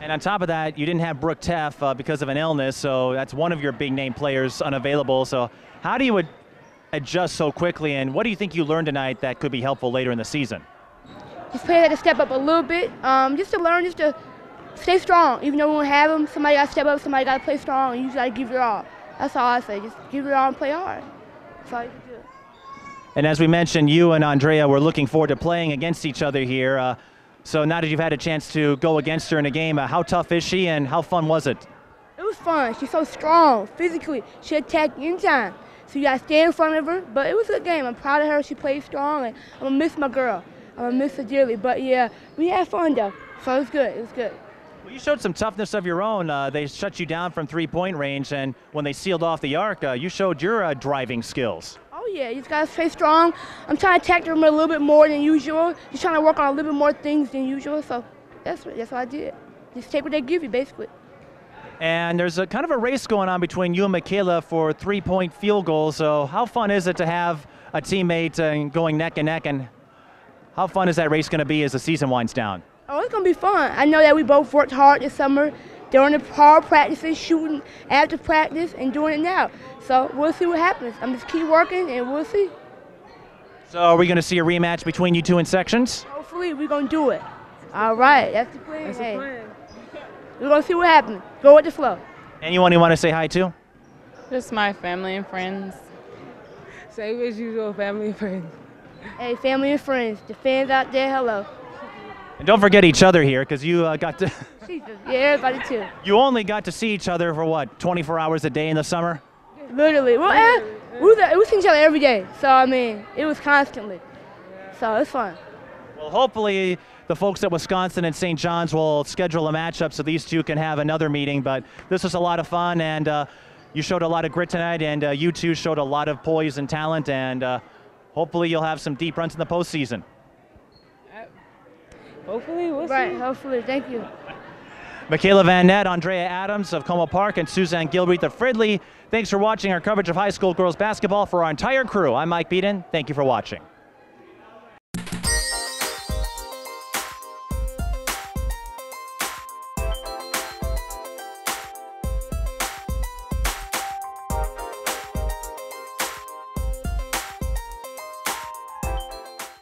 And on top of that, you didn't have Brooke Teff uh, because of an illness, so that's one of your big name players unavailable. So how do you ad- adjust so quickly, and what do you think you learned tonight that could be helpful later in the season?
Just players had to step up a little bit, um, just to learn, just to stay strong. Even though we don't have them, somebody got to step up, somebody got to play strong, and you just got to give your all. That's all I say. Just give your all and play hard. That's all you can do.
And as we mentioned, you and Andrayah were looking forward to playing against each other here. Uh, so now that you've had a chance to go against her in a game, uh, how tough is she and how fun was it?
It was fun. She's so strong physically. She attacked anytime. So you got to stay in front of her. But it was a good game. I'm proud of her. She played strong. And I'm going to miss my girl. I'm going to miss her dearly. But yeah, we had fun though. So it was good. It was good.
Well, you showed some toughness of your own. Uh, they shut you down from three point range, and when they sealed off the arc, uh, you showed your uh, driving skills.
Oh yeah, you just gotta stay strong. I'm trying to attack them a little bit more than usual. Just trying to work on a little bit more things than usual. So that's what, that's what I did. Just take what they give you, basically.
And there's a kind of a race going on between you and Makayla for three point field goals. So, how fun is it to have a teammate uh, going neck and neck? And how fun is that race going to be as the season winds down?
Oh, it's gonna be fun. I know that we both worked hard this summer during the hard practices, shooting after practice, and doing it now. So we'll see what happens. I'm just keep working, and we'll see.
So, are we going to see a rematch between you two in sections?
Hopefully, we're gonna do it. All right, that's the plan.
That's
hey,
the plan.
We're gonna see what happens. Go with the flow.
Anyone you want to say hi to?
Just my family and friends.
Same as usual, family and friends.
Hey, family and friends, the fans out there, hello.
And don't forget each other here, because you uh, got to.
Jesus, yeah, everybody too.
you only got to see each other for what, 24 hours a day in the summer?
Literally. Well, eh, we was, we see each other every day. So, I mean, it was constantly. So, it's fun.
Well, hopefully the folks at Wisconsin and St. John's will schedule a matchup so these two can have another meeting. But this was a lot of fun, and uh, you showed a lot of grit tonight, and uh, you two showed a lot of poise and talent, and uh, hopefully you'll have some deep runs in the postseason.
Uh, hopefully, we'll
Right,
see.
hopefully. Thank you.
Michaela Van Nett, Andrayah Adams of Como Park, and Suzanne Gilreath of Fridley. Thanks for watching our coverage of high school girls basketball for our entire crew. I'm Mike Beaton. Thank you for watching.